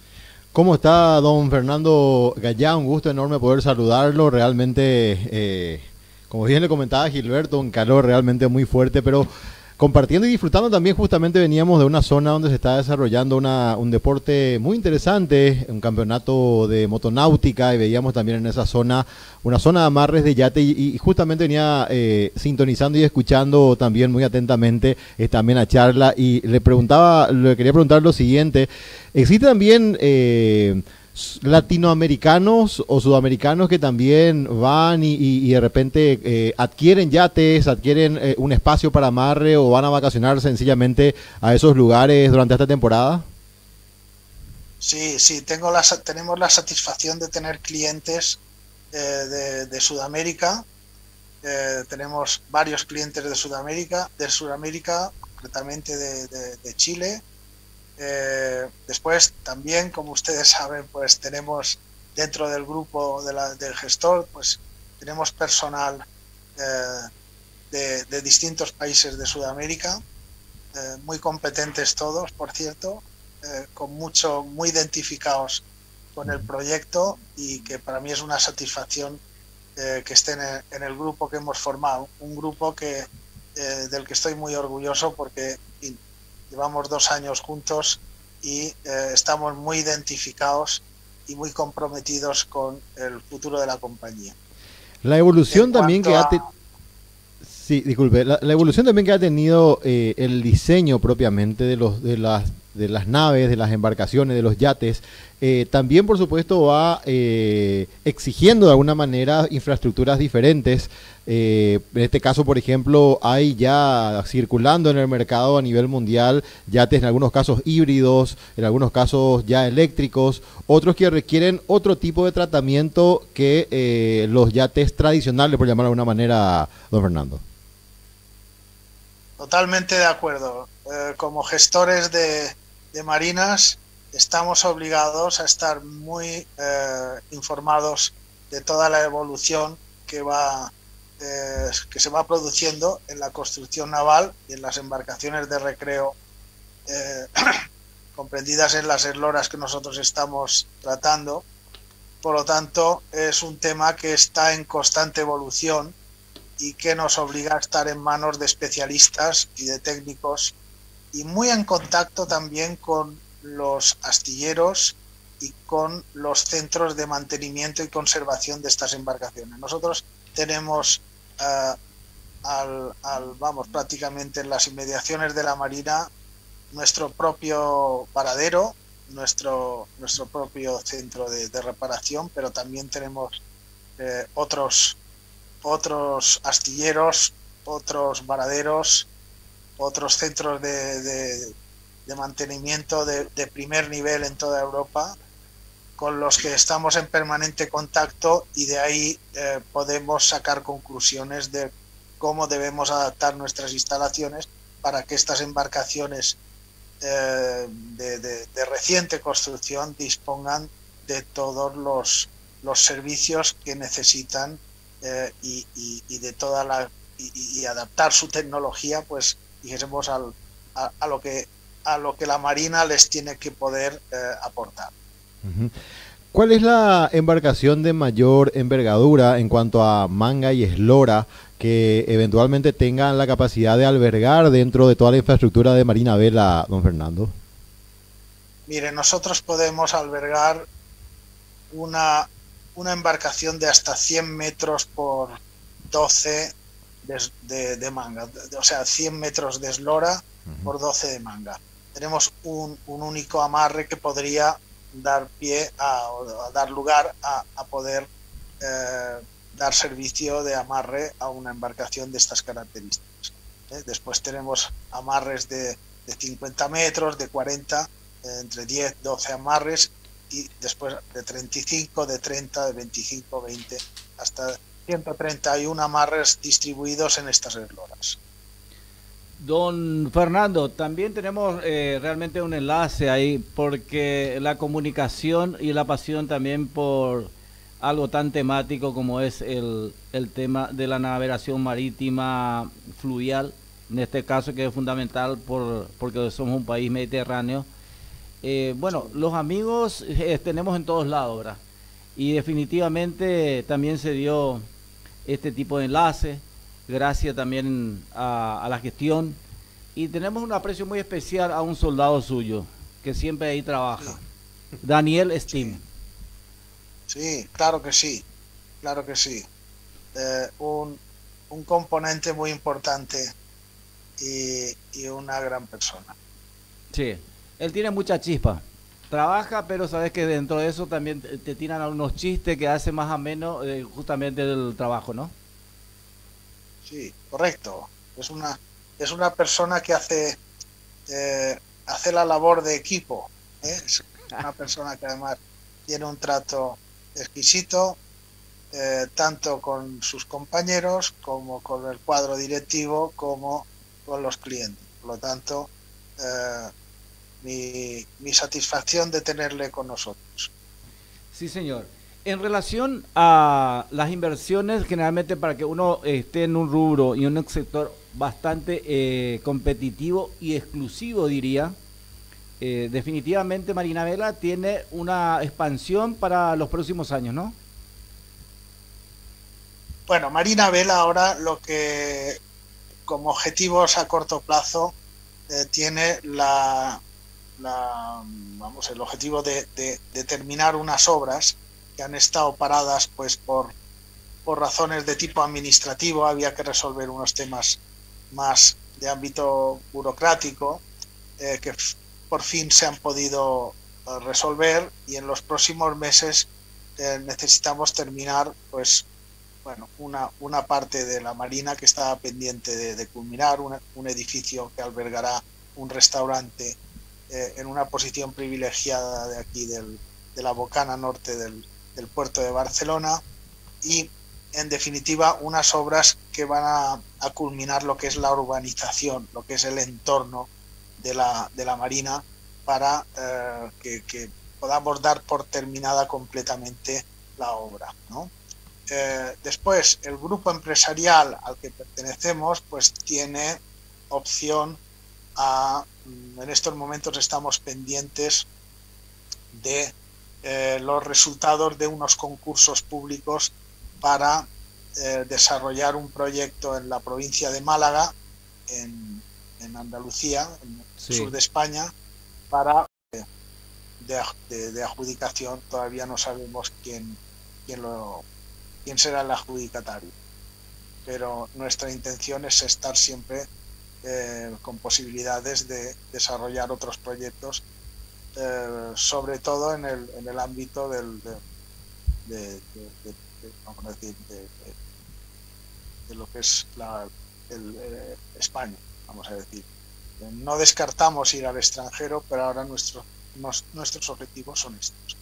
¿Cómo está don Fernando Gallá? Un gusto enorme poder saludarlo. Realmente, eh, como bien le comentaba Gilberto, un calor realmente muy fuerte, pero compartiendo y disfrutando también justamente veníamos de una zona donde se está desarrollando una, un deporte muy interesante, un campeonato de motonáutica y veíamos también en esa zona una zona de amarres de yate y, justamente venía eh, sintonizando y escuchando también muy atentamente esta amena charla y le preguntaba, le quería preguntar lo siguiente, ¿existe también... Eh, latinoamericanos o sudamericanos que también van y, de repente eh, adquieren yates, adquieren eh, un espacio para amarre o van a vacacionar sencillamente a esos lugares durante esta temporada? Sí, sí, tengo la, tenemos la satisfacción de tener clientes eh, de, Sudamérica. tenemos varios clientes de Sudamérica, de Sudamérica, concretamente de Chile, eh, después también, como ustedes saben, pues tenemos dentro del grupo del gestor, pues tenemos personal eh, de, distintos países de Sudamérica, eh, muy competentes todos, por cierto, con mucho, muy identificados con el proyecto y que para mí es una satisfacción que estén en, el grupo que hemos formado, un grupo que del que estoy muy orgulloso porque llevamos dos años juntos y eh, estamos muy identificados y muy comprometidos con el futuro de la compañía. La evolución también que ha Sí, disculpe, la, evolución también que ha tenido eh, el diseño propiamente de los de las de las naves, de las embarcaciones, de los yates, eh, también por supuesto va eh, exigiendo de alguna manera infraestructuras diferentes. Eh, en este caso, por ejemplo, hay ya circulando en el mercado a nivel mundial yates en algunos casos híbridos, en algunos casos ya eléctricos, otros que requieren otro tipo de tratamiento que los yates tradicionales, por llamarlo de alguna manera, don Fernando. Totalmente de acuerdo. como gestores de, de marinas estamos obligados a estar muy eh, informados de toda la evolución que va eh, que se va produciendo en la construcción naval y en las embarcaciones de recreo eh, comprendidas en las esloras que nosotros estamos tratando. Por lo tanto, es un tema que está en constante evolución y que nos obliga a estar en manos de especialistas y de técnicos y muy en contacto también con los astilleros y con los centros de mantenimiento y conservación de estas embarcaciones. Nosotros tenemos eh, al, vamos, prácticamente en las inmediaciones de la Marina nuestro propio paradero, nuestro, nuestro propio centro de, reparación, pero también tenemos eh, otros, otros astilleros, otros varaderos otros centros de, mantenimiento de, primer nivel en toda Europa con los que estamos en permanente contacto y de ahí eh, podemos sacar conclusiones de cómo debemos adaptar nuestras instalaciones para que estas embarcaciones eh, de, reciente construcción dispongan de todos los, los servicios que necesitan eh, y, de toda la y, adaptar su tecnología pues dijésemos, al, a, lo que, a lo que la Marina les tiene que poder eh, aportar. ¿Cuál es la embarcación de mayor envergadura en cuanto a manga y eslora que eventualmente tengan la capacidad de albergar dentro de toda la infraestructura de Marina Vela, don Fernando? Mire, nosotros podemos albergar una, una embarcación de hasta 100 metros por 12 de, manga, o sea, 100 metros de eslora por 12 de manga. Tenemos un, único amarre que podría dar pie a, dar lugar a, poder eh, dar servicio de amarre a una embarcación de estas características. ¿eh? Después tenemos amarres de, 50 metros, de 40, eh, entre 10, 12 amarres y después de 35, de 30, de 25, 20, hasta 131 amarres distribuidos en estas esloras. Don Fernando, también tenemos eh, realmente un enlace ahí porque la comunicación y la pasión también por algo tan temático como es el, el tema de la navegación marítima fluvial, en este caso que es fundamental por, porque somos un país mediterráneo. Eh, bueno, los amigos eh, tenemos en todos lados, ¿verdad? Y definitivamente también se dio este tipo de enlace gracias también a, la gestión. Y tenemos un aprecio muy especial a un soldado suyo, que siempre ahí trabaja, Daniel Steam. Sí. claro que sí, claro que sí. Eh, un, componente muy importante y, una gran persona. Sí, él tiene mucha chispa. Trabaja, pero sabes que dentro de eso también te, tiran algunos chistes que hace más o menos eh, justamente del trabajo, ¿no? Sí, correcto. Es una, es una persona que hace, eh, hace la labor de equipo. ¿eh? Es una persona que además tiene un trato exquisito, eh, tanto con sus compañeros como con el cuadro directivo, como con los clientes. Por lo tanto, mi, mi satisfacción de tenerle con nosotros. Sí, señor. En relación a las inversiones, generalmente para que uno esté en un rubro y en un sector bastante eh, competitivo y exclusivo, diría, eh, definitivamente Marina Vela tiene una expansión para los próximos años, ¿no? Bueno, Marina Vela ahora lo que como objetivos a corto plazo eh, tiene la, vamos, el objetivo de, terminar unas obras que han estado paradas pues por, razones de tipo administrativo, había que resolver unos temas más de ámbito burocrático eh, que por fin se han podido eh, resolver y en los próximos meses eh, necesitamos terminar pues bueno una, una parte de la marina que está pendiente de, culminar un edificio que albergará un restaurante en una posición privilegiada de aquí del, de la bocana norte del, del puerto de Barcelona y en definitiva unas obras que van a, culminar lo que es la urbanización, lo que es el entorno de la, de la Marina para eh, que, podamos dar por terminada completamente la obra. Eh, después, el grupo empresarial al que pertenecemos pues tiene opción a, mm, en estos momentos estamos pendientes de eh, los resultados de unos concursos públicos para eh, desarrollar un proyecto en la provincia de Málaga, en, Andalucía, en el sur de España, para eh, de, adjudicación. Todavía no sabemos quién, quién, lo, quién será el adjudicatario. Pero nuestra intención es estar siempre con posibilidades de desarrollar otros proyectos eh, sobre todo en el, en el ámbito del, de, lo que es la, eh, España, vamos a decir. Eh, no descartamos ir al extranjero, pero ahora nuestro, nuestros objetivos son estos.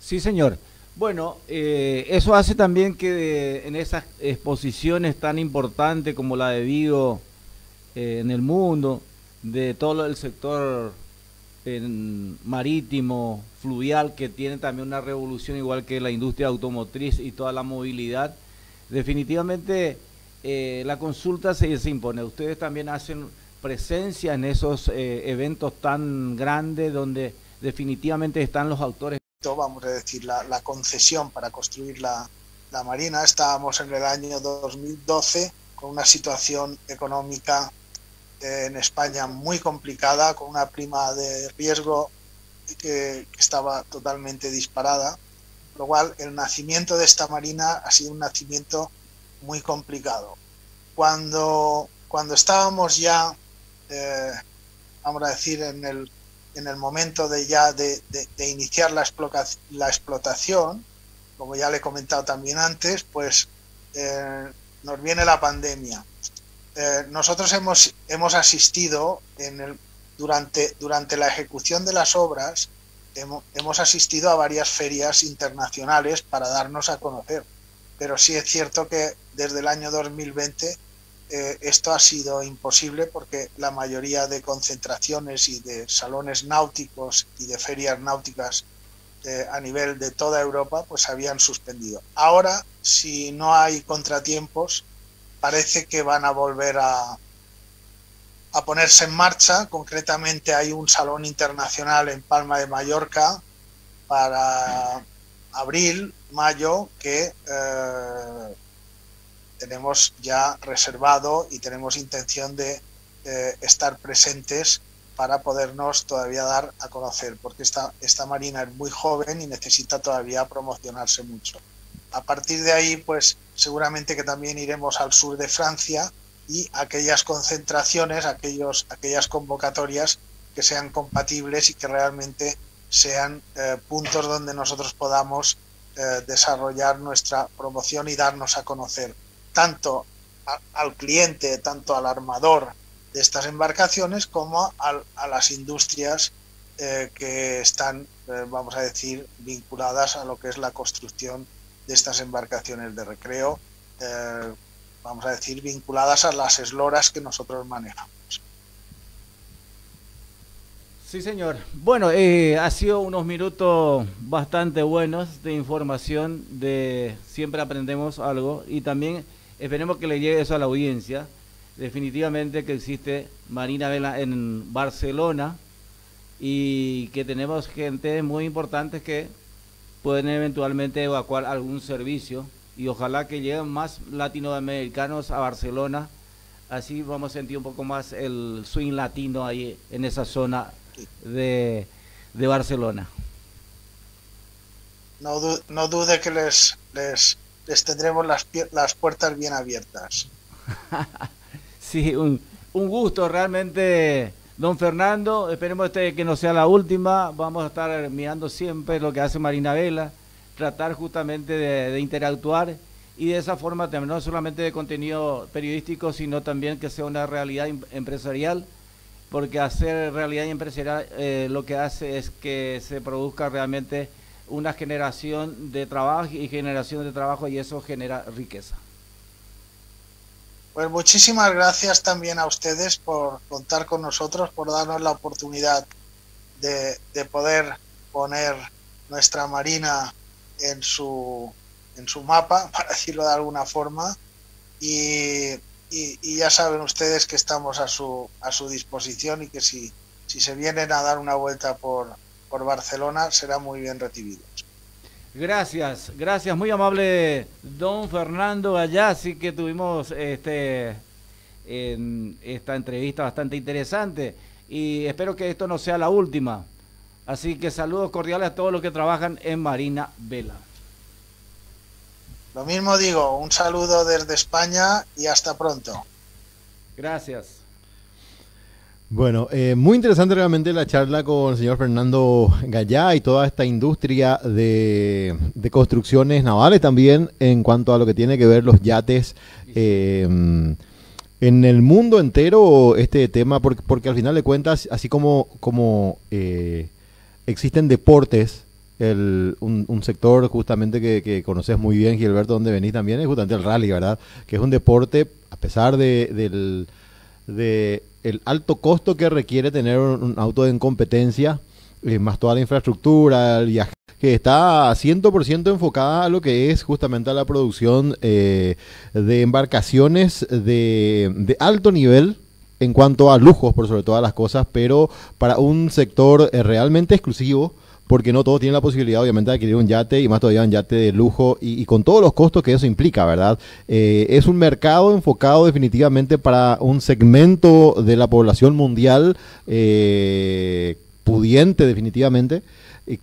Sí, señor. Bueno, eso hace también que en esas exposiciones tan importantes como la de Vigo en el mundo, de todo el sector marítimo, fluvial, que tiene también una revolución igual que la industria automotriz y toda la movilidad. Definitivamente eh, la consulta se, impone. Ustedes también hacen presencia en esos eh, eventos tan grandes donde definitivamente están los autores. Vamos a decir, la, concesión para construir la, la Marina. Estábamos en el año 2012 con una situación económica en España muy complicada, con una prima de riesgo que, estaba totalmente disparada, lo cual el nacimiento de esta marina ha sido un nacimiento muy complicado. Cuando, cuando estábamos ya, eh, vamos a decir, en el, en el momento de ya de, iniciar la, la explotación, como ya le he comentado también antes, pues eh, nos viene la pandemia eh, nosotros hemos, hemos asistido en el, durante, durante la ejecución de las obras, hemos, asistido a varias ferias internacionales para darnos a conocer. Pero sí es cierto que desde el año 2020 eh, esto ha sido imposible porque la mayoría de concentraciones y de salones náuticos y de ferias náuticas eh, a nivel de toda Europa pues habían suspendido. Ahora, si no hay contratiempos, parece que van a volver a, a ponerse en marcha. Concretamente hay un salón internacional en Palma de Mallorca para abril, mayo, que eh, tenemos ya reservado y tenemos intención de eh, estar presentes para podernos todavía dar a conocer, porque esta, esta marina es muy joven y necesita todavía promocionarse mucho. A partir de ahí, pues seguramente que también iremos al sur de Francia, y aquellas concentraciones, aquellos, aquellas convocatorias que sean compatibles y que realmente sean eh, puntos donde nosotros podamos eh, desarrollar nuestra promoción y darnos a conocer tanto al cliente, tanto al armador de estas embarcaciones como a las industrias eh, que están, vamos a decir, vinculadas a lo que es la construcción de estas embarcaciones de recreo, vamos a decir, vinculadas a las esloras que nosotros manejamos. Sí, señor. Bueno, eh, ha sido unos minutos bastante buenos de información, de siempre aprendemos algo y también esperemos que le llegue eso a la audiencia. Definitivamente que existe Marina Vela en Barcelona y que tenemos gente muy importante que pueden eventualmente evacuar algún servicio y ojalá que lleguen más latinoamericanos a Barcelona. Así vamos a sentir un poco más el swing latino ahí en esa zona de, de Barcelona. No, no dude que les, les, les tendremos las, las puertas bien abiertas. sí, un, un gusto realmente, don Fernando. Esperemos este que no sea la última. Vamos a estar mirando siempre lo que hace Marina Vela tratar justamente de, interactuar y de esa forma también no solamente de contenido periodístico, sino también que sea una realidad em, empresarial, porque hacer realidad empresarial eh, lo que hace es que se produzca realmente una generación de trabajo y generación de trabajo y eso genera riqueza. Pues muchísimas gracias también a ustedes por contar con nosotros, por darnos la oportunidad de, de poder poner nuestra Marina en su, en su mapa, para decirlo de alguna forma, y, y, ya saben ustedes que estamos a su, a su disposición y que si, si se vienen a dar una vuelta por, por Barcelona serán muy bien recibidos. Gracias, gracias, muy amable don Fernando allá, así que tuvimos este en esta entrevista bastante interesante y espero que esto no sea la última. Así que saludos cordiales a todos los que trabajan en Marina Vela. Lo mismo digo, un saludo desde España y hasta pronto. Gracias. Bueno, eh, muy interesante realmente la charla con el señor Fernando Gallá y toda esta industria de, construcciones navales también en cuanto a lo que tiene que ver los yates. Eh, en el mundo entero este tema, porque, porque al final de cuentas, así como, como eh, existen deportes, el, un, sector justamente que, conoces muy bien, Gilberto, donde venís también, es justamente el rally, ¿verdad? Que es un deporte, a pesar de, del de el alto costo que requiere tener un, auto en competencia, eh, más toda la infraestructura, el viaje, que está 100% enfocada a lo que es justamente a la producción eh, de embarcaciones de, alto nivel, en cuanto a lujos, por sobre todas las cosas, pero para un sector eh, realmente exclusivo, porque no todos tienen la posibilidad, obviamente, de adquirir un yate y más todavía un yate de lujo y, con todos los costos que eso implica, ¿verdad? Eh, es un mercado enfocado definitivamente para un segmento de la población mundial eh, pudiente, definitivamente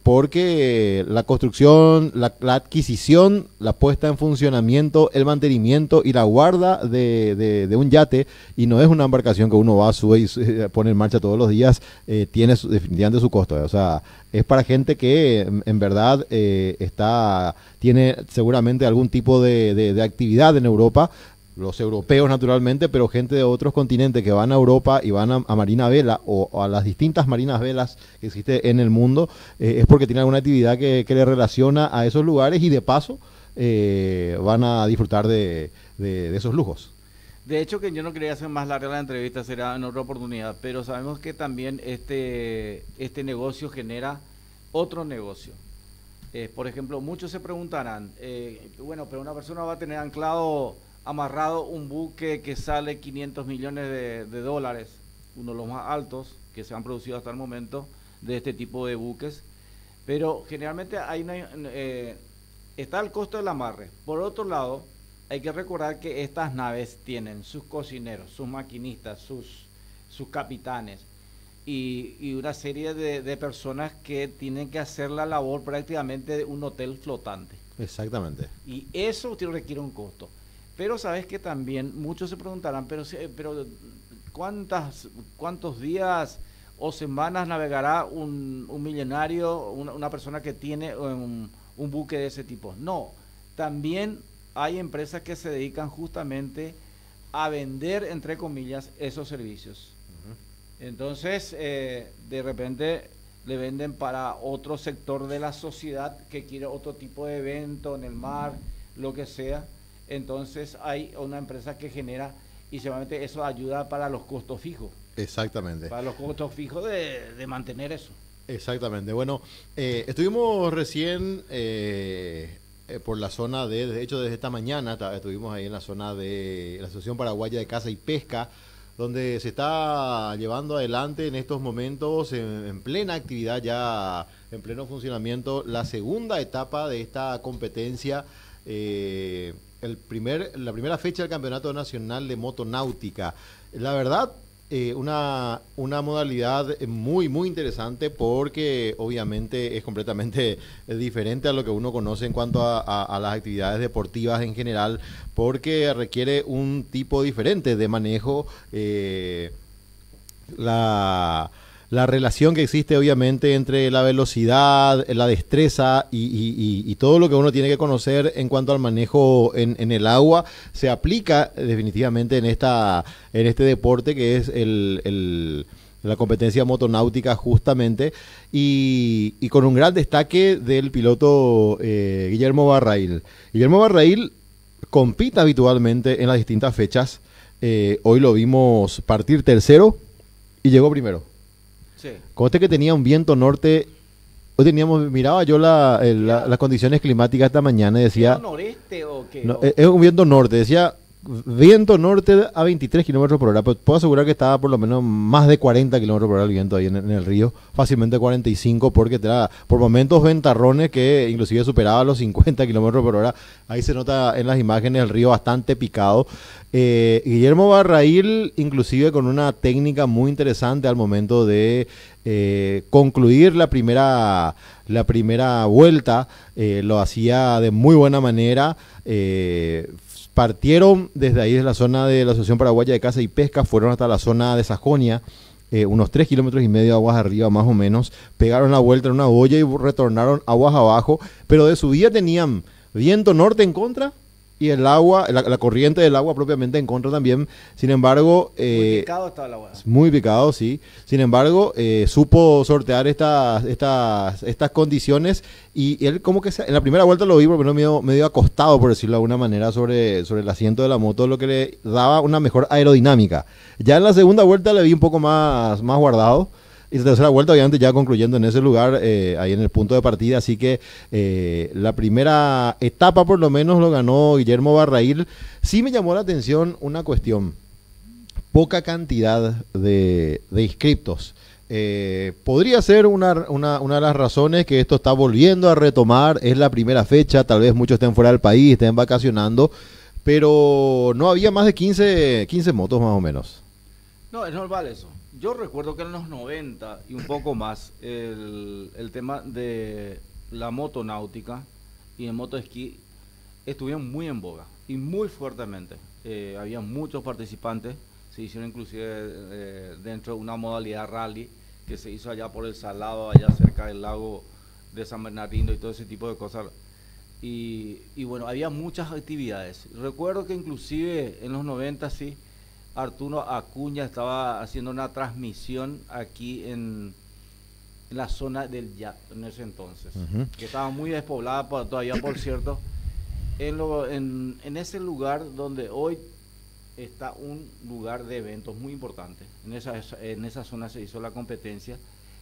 porque la construcción, la, adquisición, la puesta en funcionamiento, el mantenimiento y la guarda de, un yate, y no es una embarcación que uno va, a sube y pone en marcha todos los días, eh, tiene definitivamente su costo. O sea, es para gente que en, verdad eh, está tiene seguramente algún tipo de, actividad en Europa los europeos naturalmente, pero gente de otros continentes que van a Europa y van a, Marina Vela o, a las distintas marinas velas que existe en el mundo, eh, es porque tienen alguna actividad que, le relaciona a esos lugares y de paso eh, van a disfrutar de, esos lujos. De hecho, que yo no quería hacer más larga la entrevista, será en otra oportunidad, pero sabemos que también este, este negocio genera otro negocio. Eh, por ejemplo, muchos se preguntarán, bueno, pero una persona va a tener anclado amarrado un buque que sale 500 millones de, dólares, uno de los más altos que se han producido hasta el momento de este tipo de buques. Pero generalmente hay eh, está el costo del amarre. Por otro lado, hay que recordar que estas naves tienen sus cocineros, sus maquinistas, sus, sus capitanes y, una serie de, de, personas que tienen que hacer la labor prácticamente de un hotel flotante. Exactamente. Y eso requiere un costo. Pero sabes que también muchos se preguntarán, pero, pero ¿cuántas, ¿cuántos días o semanas navegará un, un millonario, una, persona que tiene un, buque de ese tipo? No, también hay empresas que se dedican justamente a vender, entre comillas, esos servicios. Entonces, eh, de repente le venden para otro sector de la sociedad que quiere otro tipo de evento en el mar, lo que sea entonces hay una empresa que genera y seguramente eso ayuda para los costos fijos. Exactamente. Para los costos fijos de, mantener eso. Exactamente. Bueno, eh, estuvimos recién eh, eh, por la zona de, de hecho desde esta mañana estuvimos ahí en la zona de la Asociación Paraguaya de Caza y Pesca, donde se está llevando adelante en estos momentos, en plena actividad ya, en pleno funcionamiento, la segunda etapa de esta competencia. Eh, el primer, la primera fecha del Campeonato Nacional de Motonáutica. La verdad, eh, una, una modalidad muy, muy interesante porque obviamente es completamente diferente a lo que uno conoce en cuanto a, las actividades deportivas en general, porque requiere un tipo diferente de manejo. Eh, la la relación que existe obviamente entre la velocidad, la destreza y, todo lo que uno tiene que conocer en cuanto al manejo en, el agua se aplica definitivamente en esta en este deporte que es el, la competencia motonáutica justamente y, con un gran destaque del piloto eh, Guillermo Barrail. Guillermo Barrail compite habitualmente en las distintas fechas. Eh, hoy lo vimos partir tercero y llegó primero. Sí. Conste que tenía un viento norte. Hoy teníamos, miraba yo la, las condiciones climáticas esta mañana y decía. ¿Es noreste o qué? es un viento norte, decía viento norte a 23 kilómetros por hora, puedo asegurar que estaba por lo menos más de 40 kilómetros por hora el viento ahí en, el río, fácilmente 45, porque era por momentos ventarrones que inclusive superaba los 50 kilómetros por hora. Ahí se nota en las imágenes el río bastante picado. Eh, Guillermo Barrail, inclusive con una técnica muy interesante al momento de eh, concluir la primera, la primera vuelta, eh, lo hacía de muy buena manera partieron desde ahí, desde la zona de la Asociación Paraguaya de Caza y Pesca, fueron hasta la zona de Sajonia, eh, unos tres kilómetros y medio aguas arriba más o menos, pegaron la vuelta en una boya y retornaron aguas abajo, pero de su vía tenían viento norte en contra y el agua, la, corriente del agua propiamente en contra también. Sin embargo... muy eh, picado estaba el agua. Muy picado, sí. Sin embargo, eh, supo sortear estas, estas, estas condiciones y él como que en la primera vuelta lo vi porque no medio, medio acostado, por decirlo de alguna manera, sobre, sobre el asiento de la moto, lo que le daba una mejor aerodinámica. Ya en la segunda vuelta le vi un poco más, más guardado. Y la tercera vuelta, obviamente, ya concluyendo en ese lugar, eh, ahí en el punto de partida. Así que eh, la primera etapa, por lo menos, lo ganó Guillermo Barrail. Sí me llamó la atención una cuestión: poca cantidad de, inscriptos. Eh, podría ser una, una, una, de las razones que esto está volviendo a retomar. Es la primera fecha, tal vez muchos estén fuera del país, estén vacacionando, pero no había más de 15, 15 motos más o menos. No, es normal eso yo recuerdo que en los 90 y un poco más, el, tema de la moto náutica y el moto esquí estuvieron muy en boga y muy fuertemente. Eh, había muchos participantes, se hicieron inclusive eh, dentro de una modalidad rally que se hizo allá por el Salado, allá cerca del lago de San Bernardino y todo ese tipo de cosas. Y, y bueno, había muchas actividades. Recuerdo que inclusive en los 90, sí, Arturo Acuña estaba haciendo una transmisión aquí en, en la zona del YAP en ese entonces, que estaba muy despoblada por- todavía, por cierto, en, lo- en, en ese lugar donde hoy está un lugar de eventos muy importante. En esa, en esa zona se hizo la competencia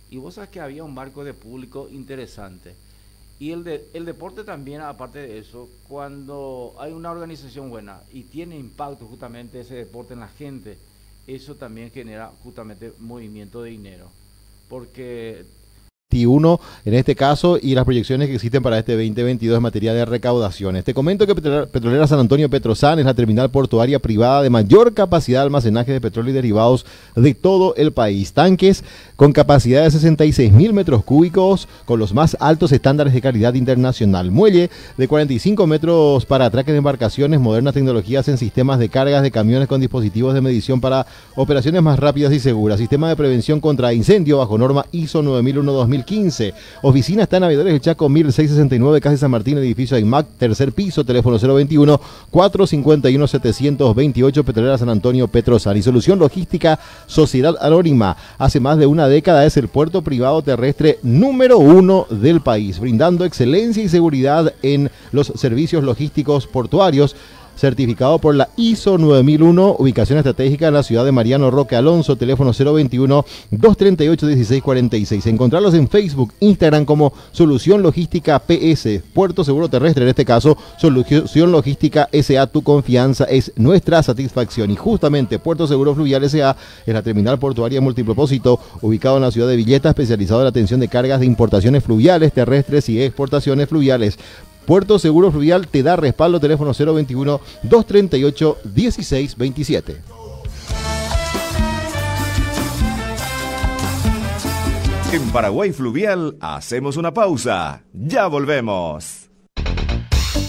y vos sabes que había un marco de público interesante. Y el, de, el deporte también, aparte de eso, cuando hay una organización buena y tiene impacto justamente ese deporte en la gente, eso también genera justamente movimiento de dinero. Porque 21 en este caso y las proyecciones que existen para este 2022 en materia de recaudaciones. Te comento que Petrolera, San Antonio Petrosan es la terminal portuaria privada de mayor capacidad de almacenaje de petróleo y derivados de todo el país. Tanques con capacidad de 66 mil metros cúbicos con los más altos estándares de calidad internacional. Muelle de 45 metros para atraques de embarcaciones, modernas tecnologías en sistemas de cargas de camiones con dispositivos de medición para operaciones más rápidas y seguras. Sistema de prevención contra incendio bajo norma ISO 9001-2015. Oficina está en Aviadores del Chaco 1669, Casa San Martín, edificio AIMAC, tercer piso, teléfono 021 451 728, Petrolera San Antonio Petrosan. Y Solución Logística Sociedad Anónima. Hace más de una década es el puerto privado terrestre número uno del país, brindando excelencia y seguridad en los servicios logísticos portuarios certificado por la ISO 9001, ubicación estratégica en la ciudad de Mariano Roque Alonso, teléfono 021-238-1646. Encontrarlos en Facebook, Instagram como Solución Logística PS, Puerto Seguro Terrestre, en este caso, Solución Logística SA, tu confianza es nuestra satisfacción. Y justamente Puerto Seguro Fluvial SA es la terminal portuaria multipropósito, ubicado en la ciudad de Villeta, especializado en la atención de cargas de importaciones fluviales, terrestres y exportaciones fluviales. Puerto Seguro Fluvial te da respaldo, teléfono 021-238-1627. En Paraguay Fluvial hacemos una pausa. Ya volvemos.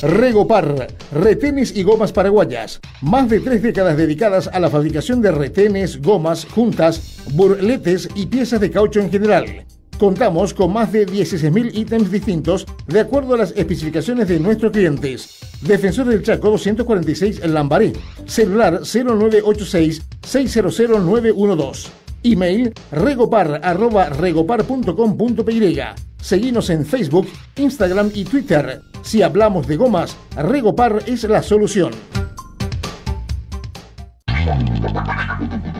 Regopar, retenes y gomas paraguayas. Más de tres décadas dedicadas a la fabricación de retenes, gomas, juntas, burletes y piezas de caucho en general. Contamos con más de 16.000 ítems distintos de acuerdo a las especificaciones de nuestros clientes. Defensor del Chaco 246 en Lambaré. Celular 0986 600912. Email regopar arroba regopar.com.py. Seguimos en Facebook, Instagram y Twitter. Si hablamos de gomas, Regopar es la solución.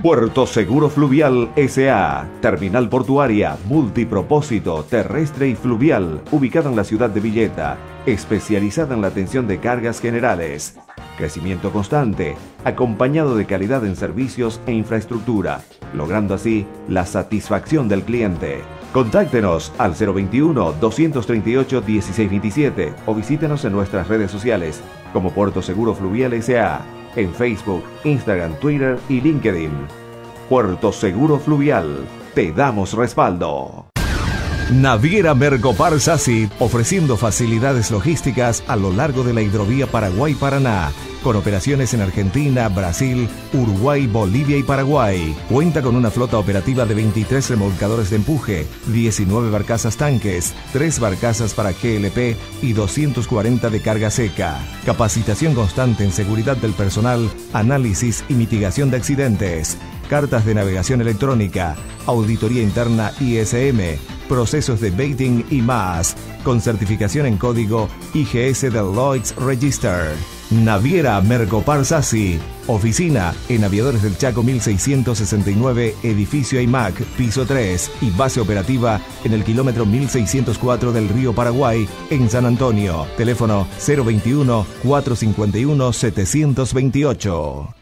Puerto Seguro Fluvial SA, terminal portuaria, multipropósito, terrestre y fluvial, ubicada en la ciudad de Villeta, especializada en la atención de cargas generales. Crecimiento constante, acompañado de calidad en servicios e infraestructura, logrando así la satisfacción del cliente. Contáctenos al 021-238-1627 o visítenos en nuestras redes sociales como Puerto Seguro Fluvial SA en Facebook, Instagram, Twitter y LinkedIn. Puerto Seguro Fluvial, te damos respaldo. Naviera Mercopar Sasi, ofreciendo facilidades logísticas a lo largo de la hidrovía Paraguay-Paraná, con operaciones en Argentina, Brasil, Uruguay, Bolivia y Paraguay. Cuenta con una flota operativa de 23 remolcadores de empuje, 19 barcazas tanques, 3 barcazas para GLP y 240 de carga seca. Capacitación constante en seguridad del personal, análisis y mitigación de accidentes. Cartas de navegación electrónica, auditoría interna ISM, procesos de baiting y más, con certificación en código IGS del Lloyds Register. Naviera Mercopar Sasi, oficina en Aviadores del Chaco 1669, edificio IMAC, piso 3 y base operativa en el kilómetro 1604 del río Paraguay, en San Antonio. Teléfono 021 451 728.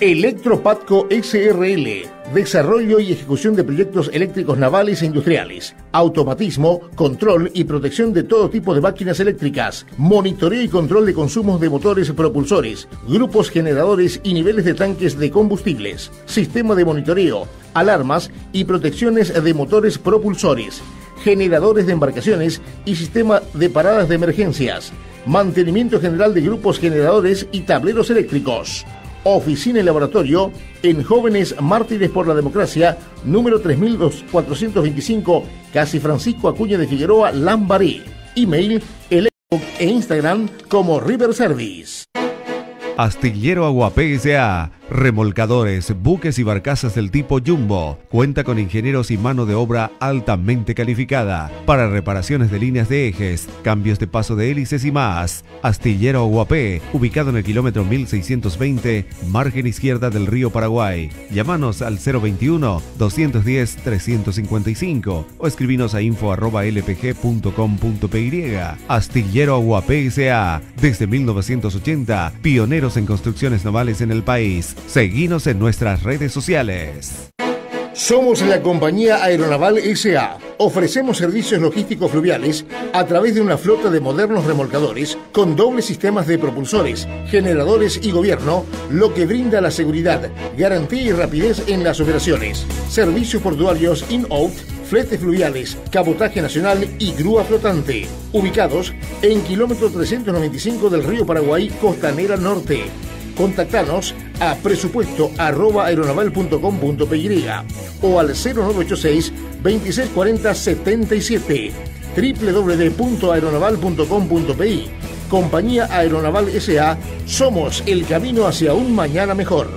Electropatco SRL. Desarrollo y ejecución de proyectos eléctricos navales e industriales. Automatismo, control y protección de todo tipo de máquinas eléctricas. Monitoreo y control de consumos de motores propulsores, grupos generadores y niveles de tanques de combustibles. Sistema de monitoreo, alarmas y protecciones de motores propulsores. Generadores de embarcaciones y sistema de paradas de emergencias. Mantenimiento general de grupos generadores y tableros eléctricos. Oficina y laboratorio en Jóvenes Mártires por la Democracia, número 3425, Casi Francisco Acuña de Figueroa, Lambaré. Email e Instagram como River Service. Astillero Aguapé S.A. Remolcadores, buques y barcazas del tipo Jumbo. Cuenta con ingenieros y mano de obra altamente calificada para reparaciones de líneas de ejes, cambios de paso de hélices y más. Astillero Aguapé, ubicado en el kilómetro 1620, margen izquierda del río Paraguay. Llámanos al 021-210-355 o escribinos a info.lpg.com.py. Astillero Aguapé S.A. Desde 1980, pioneros en construcciones navales en el país. Seguinos en nuestras redes sociales. Somos la compañía Aeronaval SA. Ofrecemos servicios logísticos fluviales a través de una flota de modernos remolcadores con dobles sistemas de propulsores, generadores y gobierno, lo que brinda la seguridad, garantía y rapidez en las operaciones. Servicios portuarios in-out, fletes fluviales, cabotaje nacional y grúa flotante. Ubicados en kilómetro 395 del río Paraguay, Costanera Norte. Contactanos a presupuesto arroba o al 0986 2640 77 www.aeronaval.com.pi Compañía Aeronaval SA, somos el camino hacia un mañana mejor.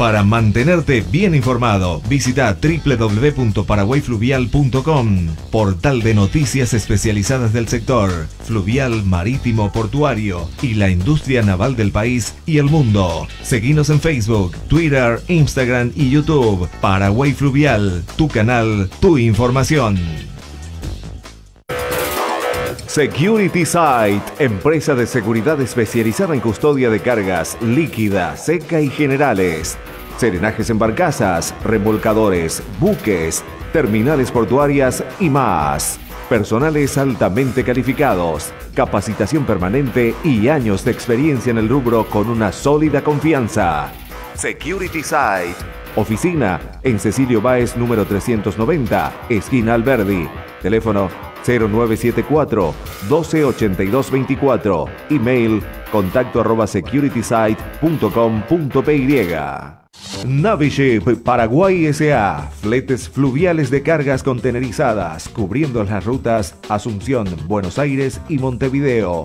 Para mantenerte bien informado, visita www.paraguayfluvial.com, portal de noticias especializadas del sector, fluvial, marítimo, portuario y la industria naval del país y el mundo. Seguinos en Facebook, Twitter, Instagram y YouTube. Paraguay Fluvial, tu canal, tu información. Security Site, empresa de seguridad especializada en custodia de cargas líquida, seca y generales. Serenajes en barcazas, remolcadores, buques, terminales portuarias y más. Personales altamente calificados, capacitación permanente y años de experiencia en el rubro con una sólida confianza. Security Site. Oficina en Cecilio Báez número 390, esquina Alberdi. Teléfono 0974 128224. Email contacto arroba securitysite.com.py. Naviship Paraguay S.A. Fletes fluviales de cargas contenerizadas cubriendo las rutas Asunción, Buenos Aires y Montevideo.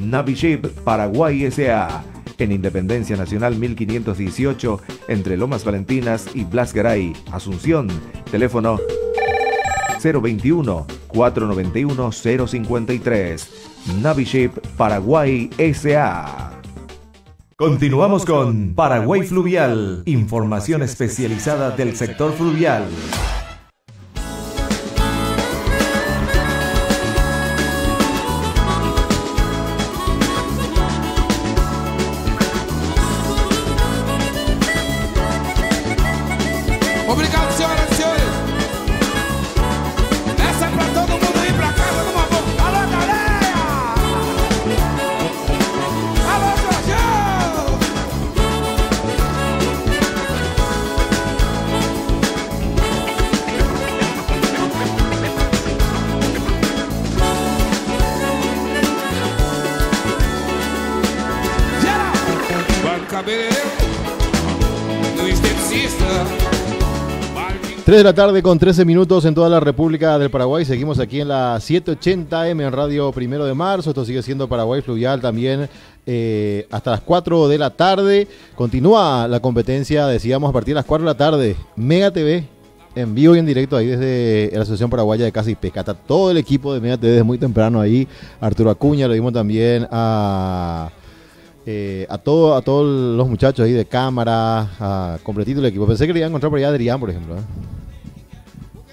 Naviship Paraguay S.A. En Independencia Nacional 1518 entre Lomas Valentinas y Blas Garay, Asunción. Teléfono 021 491 053. Naviship Paraguay S.A. Continuamos con Paraguay Fluvial, información especializada del sector fluvial. 3 de la tarde con 13 minutos en toda la República del Paraguay. Seguimos aquí en la 780M en Radio Primero de Marzo. Esto sigue siendo Paraguay Fluvial también eh, hasta las 4 de la tarde. Continúa la competencia, decíamos, a partir de las 4 de la tarde. Mega TV en vivo y en directo ahí desde la Asociación Paraguaya de Casa y Pesca. Está todo el equipo de Mega TV desde muy temprano ahí. Arturo Acuña, lo vimos también a... eh, a, todo, a todos los muchachos ahí de cámara, a completito el equipo. Pensé que le iba a encontrar por allá a Adrián, por ejemplo. ¿eh?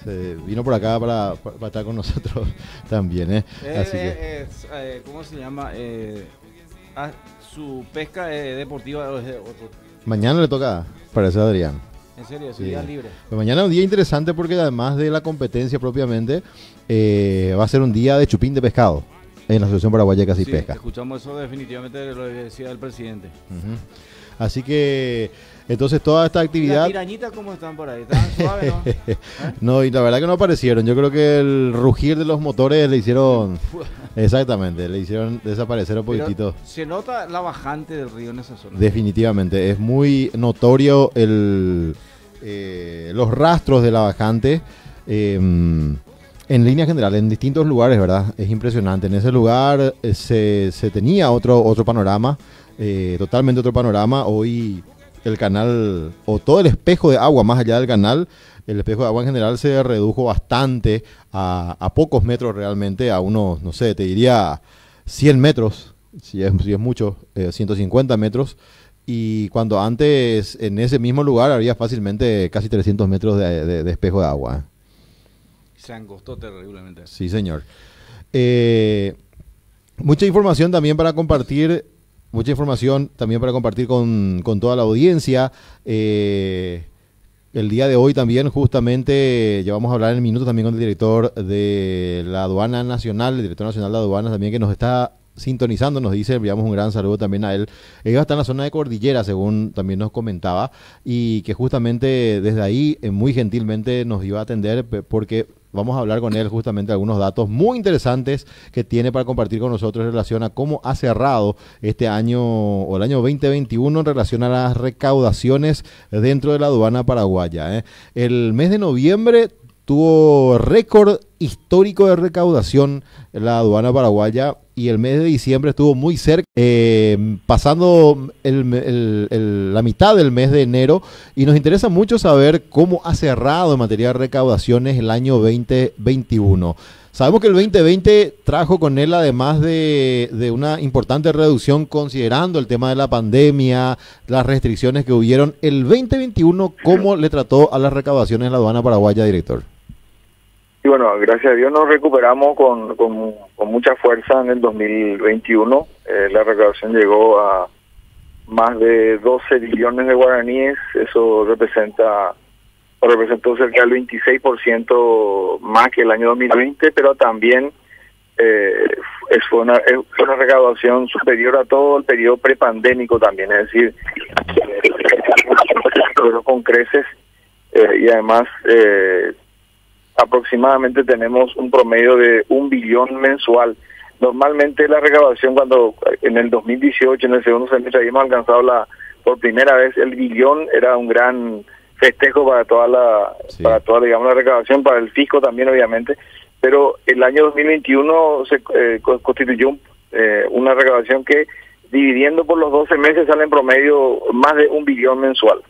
Se vino por acá para, para- para estar con nosotros también. ¿eh? Eh, Así que, eh, eh, ¿Cómo se llama? Eh, ah, su pesca eh, deportiva es de otro. mañana le toca parece a Adrián. En serio, es Sí. día libre. Pues mañana es un día interesante porque además de la competencia propiamente, eh, va a ser un día de chupín de pescado en la Asociación Paraguaya de Sí, Pesca. escuchamos eso definitivamente de lo que decía el presidente. Así que, entonces toda esta ¿Y actividad... las pirañitas cómo están por ahí? ¿Están suaves, no? ¿Eh? No, y la verdad que no aparecieron. Yo creo que el rugir de los motores le hicieron. Exactamente, le hicieron desaparecer un poquitito. se nota la bajante del río en esa zona. Definitivamente, es muy notorio el, eh, los rastros de la bajante. eh, en línea general, en distintos lugares, ¿verdad? Es impresionante. En ese lugar eh, se, se tenía otro, otro panorama, eh, totalmente otro panorama. Hoy el canal, o todo el espejo de agua más allá del canal, el espejo de agua en general se redujo bastante a, a pocos metros realmente, a unos, no sé, te diría 100 metros, si es, si es mucho, eh, 150 metros. Y cuando antes en ese mismo lugar había fácilmente casi 300 metros de, de- de espejo de agua. Se angostó terriblemente. Sí, señor. Eh, mucha información también para compartir, mucha información también para compartir con, con toda la audiencia. Eh, el día de hoy también justamente ya vamos a hablar en minutos también con el director de la aduana nacional, el director nacional de aduanas también que nos está sintonizando, nos dice, enviamos un gran saludo también a él. Ella está en la zona de Cordillera, según también nos comentaba, y que justamente desde ahí eh, muy gentilmente nos iba a atender porque vamos a hablar con él justamente algunos datos muy interesantes que tiene para compartir con nosotros en relación a cómo ha cerrado este año o el año 2021 en relación a las recaudaciones dentro de la aduana paraguaya. ¿eh? El mes de noviembre tuvo récord histórico de recaudación la aduana paraguaya y el mes de diciembre estuvo muy cerca, eh, pasando el el- el- la mitad del mes de enero y nos interesa mucho saber cómo ha cerrado en materia de recaudaciones el año 2021. Sabemos que el 2020 trajo con él, además de, de una importante reducción considerando el tema de la pandemia, las restricciones que hubieron, el 2021, ¿cómo le trató a las recaudaciones la aduana paraguaya, director? Y bueno, gracias a Dios nos recuperamos con, con, mucha fuerza en el 2021. Eh, la recaudación llegó a más de 12 billones de guaraníes. Eso representa o representó cerca del 26% más que el año 2020, pero también eh, fue, una, fue una recaudación superior a todo el periodo prepandémico también. Es decir, eh, con creces eh, y además eh, aproximadamente tenemos un promedio de un billón mensual. Normalmente la recaudación cuando en el 2018, en el segundo semestre, habíamos alcanzado la por primera vez el billón, era un gran festejo para toda la, para toda digamos la recaudación, para el fisco también obviamente, pero el año 2021 se eh, co- constituyó un- eh, una recaudación que dividiendo por los 12 meses sale en promedio más de un billón mensual.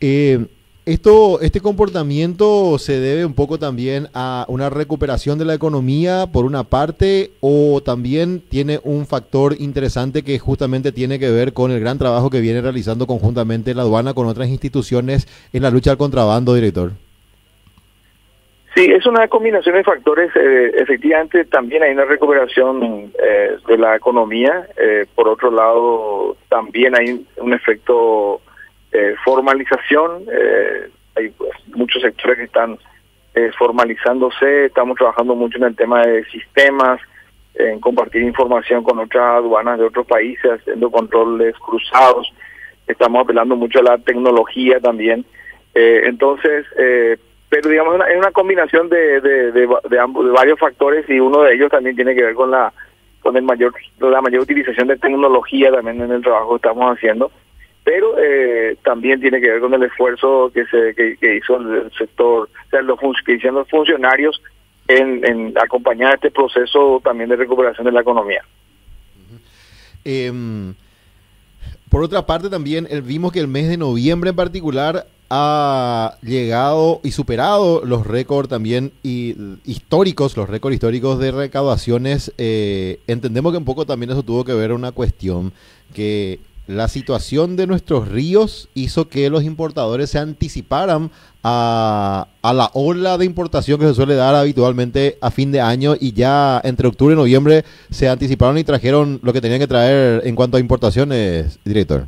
Eh, esto, este comportamiento se debe un poco también a una recuperación de la economía por una parte o también tiene un factor interesante que justamente tiene que ver con el gran trabajo que viene realizando conjuntamente la aduana con otras instituciones en la lucha al contrabando, director. Sí, es una combinación de factores. eh, efectivamente, también hay una recuperación eh, de la economía. Eh, por otro lado, también hay un- efecto eh, formalización. Eh, hay pues, muchos sectores que están eh, formalizándose. Estamos trabajando mucho en el tema de sistemas, en compartir información con otras aduanas de otros países, haciendo controles cruzados. Estamos apelando mucho a la tecnología también. Eh, entonces, eh, pero digamos es una, combinación de, de, de varios factores y uno de ellos también tiene que ver con la con el mayor la mayor utilización de tecnología también en el trabajo que estamos haciendo pero eh, también tiene que ver con el esfuerzo que se que, hizo el sector o sea, los que hicieron los funcionarios en, acompañar este proceso también de recuperación de la economía Em, por otra parte, también eh, vimos que el mes de noviembre en particular ha llegado y superado los récords también históricos, los récords históricos de recaudaciones. Eh, entendemos que un poco también eso tuvo que ver una cuestión que la situación de nuestros ríos hizo que los importadores se anticiparan a, la ola de importación que se suele dar habitualmente a fin de año y ya entre octubre y noviembre se anticiparon y trajeron lo que tenían que traer en cuanto a importaciones, director.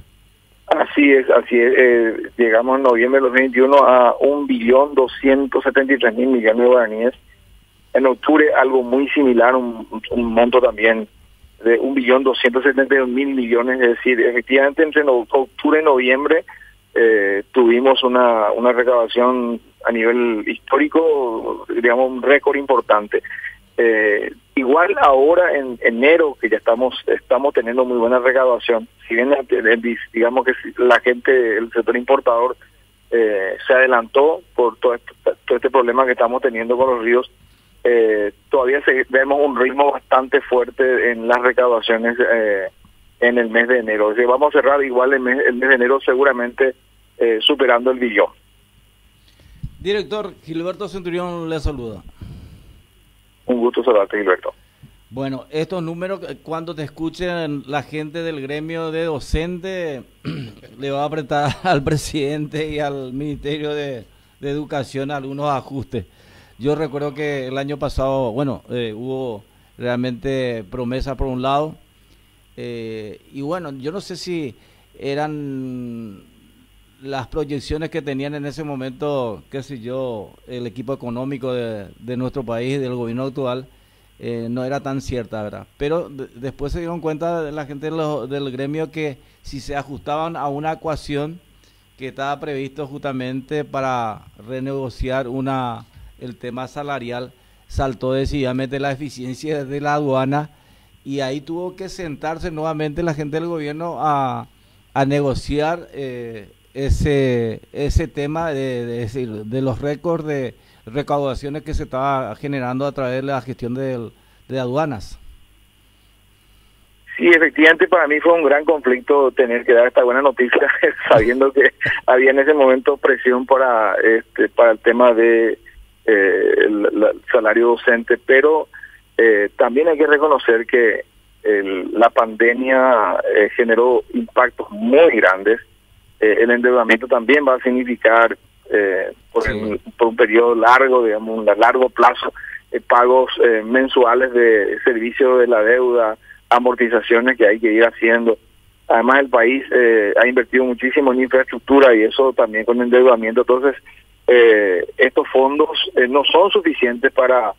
Así es, así es. eh, llegamos en noviembre de 2021 a un billón doscientos setenta y tres mil millones de guaraníes. En octubre algo muy similar, un monto también de un billón doscientos setenta y dos mil millones. Es decir, efectivamente entre octubre y noviembre eh, tuvimos una, una recaudación a nivel histórico, digamos un récord importante. Eh, igual ahora en enero que ya estamos estamos teniendo muy buena recaudación si bien digamos que la gente el sector importador eh, se adelantó por todo este, todo este problema que estamos teniendo con los ríos. Eh, todavía se- vemos un ritmo bastante fuerte en las recaudaciones eh, en el mes de enero. O sea, vamos a cerrar igual el mes, el mes de enero seguramente eh, superando el billón. Director Gilberto Centurión le saluda. Un gusto saludarte, Gilberto. Bueno, estos números, eh, cuando te escuchen la gente del gremio de docente, le va a apretar al presidente y al Ministerio de, de Educación algunos ajustes. Yo recuerdo que el año pasado, bueno, eh, hubo realmente promesa por un lado, eh, y bueno, yo no sé si eran las proyecciones que tenían en ese momento, qué sé yo, el equipo económico de, nuestro país, del gobierno actual, eh, no era tan cierta, ¿verdad? Pero de- después se dieron cuenta de la gente de lo- del gremio que si se ajustaban a una ecuación que estaba previsto justamente para renegociar una el tema salarial, saltó decididamente la eficiencia de la aduana y ahí tuvo que sentarse nuevamente la gente del gobierno a, a negociar eh, ese ese tema de, de, decir, de los récords de recaudaciones que se estaba generando a través de la gestión del- de aduanas. Sí, efectivamente para mí fue un gran conflicto tener que dar esta buena noticia sabiendo que había en ese momento presión para este para el tema de eh, el, la- el salario docente, pero eh, también hay que reconocer que el- la pandemia eh, generó impactos muy grandes. Eh, el endeudamiento también va a significar eh, por, el- por un periodo largo, digamos, un largo plazo, pagos mensuales de servicio de la deuda, amortizaciones que hay que ir haciendo. Además, el país eh, ha invertido muchísimo en infraestructura y eso también con endeudamiento. Entonces, eh, estos fondos eh, no son suficientes para,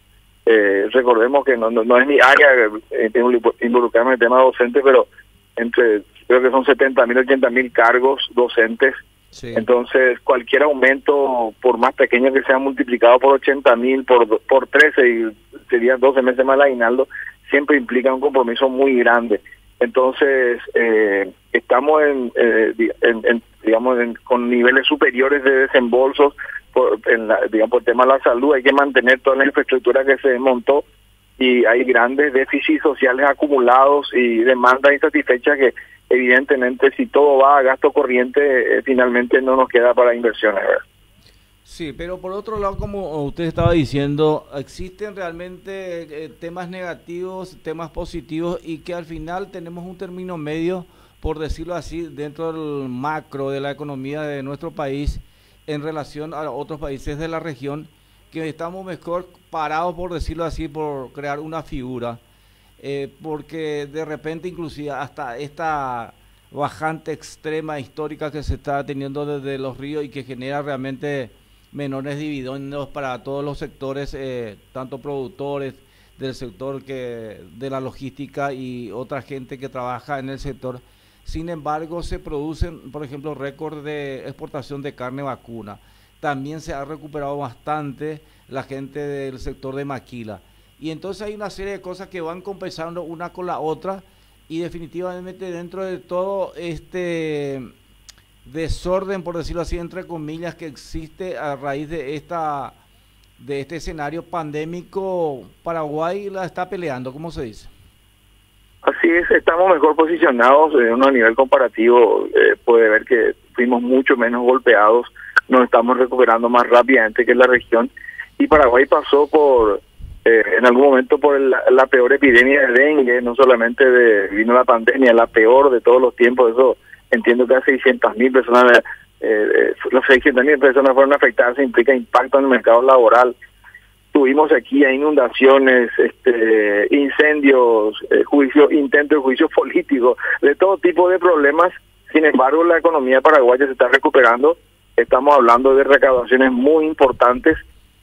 eh, recordemos que no, no, no es mi área eh, tengo que involucrarme en el tema docente, pero entre creo que son 70 mil, 80 mil cargos docentes. Entonces, cualquier aumento, por más pequeño que sea multiplicado por 80 mil, por, por 13, y serían 12 meses más el aguinaldo, siempre implica un compromiso muy grande. Entonces, eh, estamos en, eh, en- en, digamos, en- con niveles superiores de desembolsos por, en la, digamos, por tema de la salud. Hay que mantener toda la infraestructura que se montó y hay grandes déficits sociales acumulados y demandas insatisfechas que evidentemente si todo va a gasto corriente, eh, finalmente no nos queda para inversiones. Sí, pero por otro lado, como usted estaba diciendo, existen realmente eh, temas negativos, temas positivos y que al final tenemos un término medio, por decirlo así, dentro del macro de la economía de nuestro país en relación a otros países de la región, que estamos mejor parados, por decirlo así, por crear una figura, eh, porque de repente inclusive hasta esta bajante extrema histórica que se está teniendo desde los ríos y que genera realmente menores dividendos para todos los sectores, eh, tanto productores del sector que de la logística y otra gente que trabaja en el sector. Sin embargo, se producen, por ejemplo, récords de exportación de carne vacuna. También se ha recuperado bastante la gente del sector de maquila. Y entonces hay una serie de cosas que van compensando una con la otra y definitivamente dentro de todo este desorden, por decirlo así, entre comillas, que existe a raíz de esta de este escenario pandémico, Paraguay la está peleando, ¿cómo se dice? Así es, estamos mejor posicionados en uno a nivel comparativo. eh, puede ver que fuimos mucho menos golpeados, nos estamos recuperando más rápidamente que la región. Y Paraguay pasó por, eh, en algún momento, por el- la peor epidemia de dengue, no solamente de, vino la pandemia, la peor de todos los tiempos. Eso entiendo que a 600 mil personas, eh, eh, las 600 mil personas fueron afectadas, implica impacto en el mercado laboral tuvimos aquí a inundaciones, este, incendios, eh, juicio, intento de juicio político, de todo tipo de problemas. Sin embargo, la economía paraguaya se está recuperando. Estamos hablando de recaudaciones muy importantes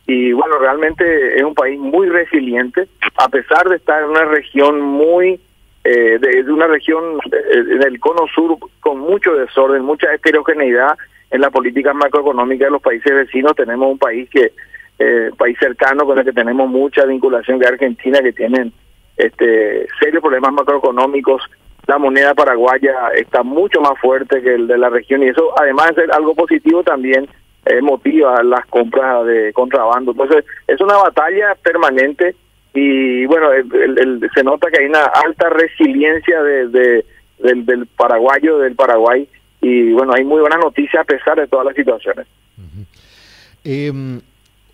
y bueno, realmente es un país muy resiliente, a pesar de estar en una región muy, eh, de, de una región eh, del cono sur con mucho desorden, mucha heterogeneidad en la política macroeconómica de los países vecinos. Tenemos un país que eh, país cercano con el que tenemos mucha vinculación que Argentina, que tienen este serios problemas macroeconómicos la moneda paraguaya está mucho más fuerte que el de la región y eso además de ser algo positivo también eh, motiva las compras de contrabando. Entonces es una batalla permanente y bueno, el- se nota que hay una alta resiliencia de, de- del, del paraguayo, del Paraguay y bueno, hay muy buenas noticias a pesar de todas las situaciones.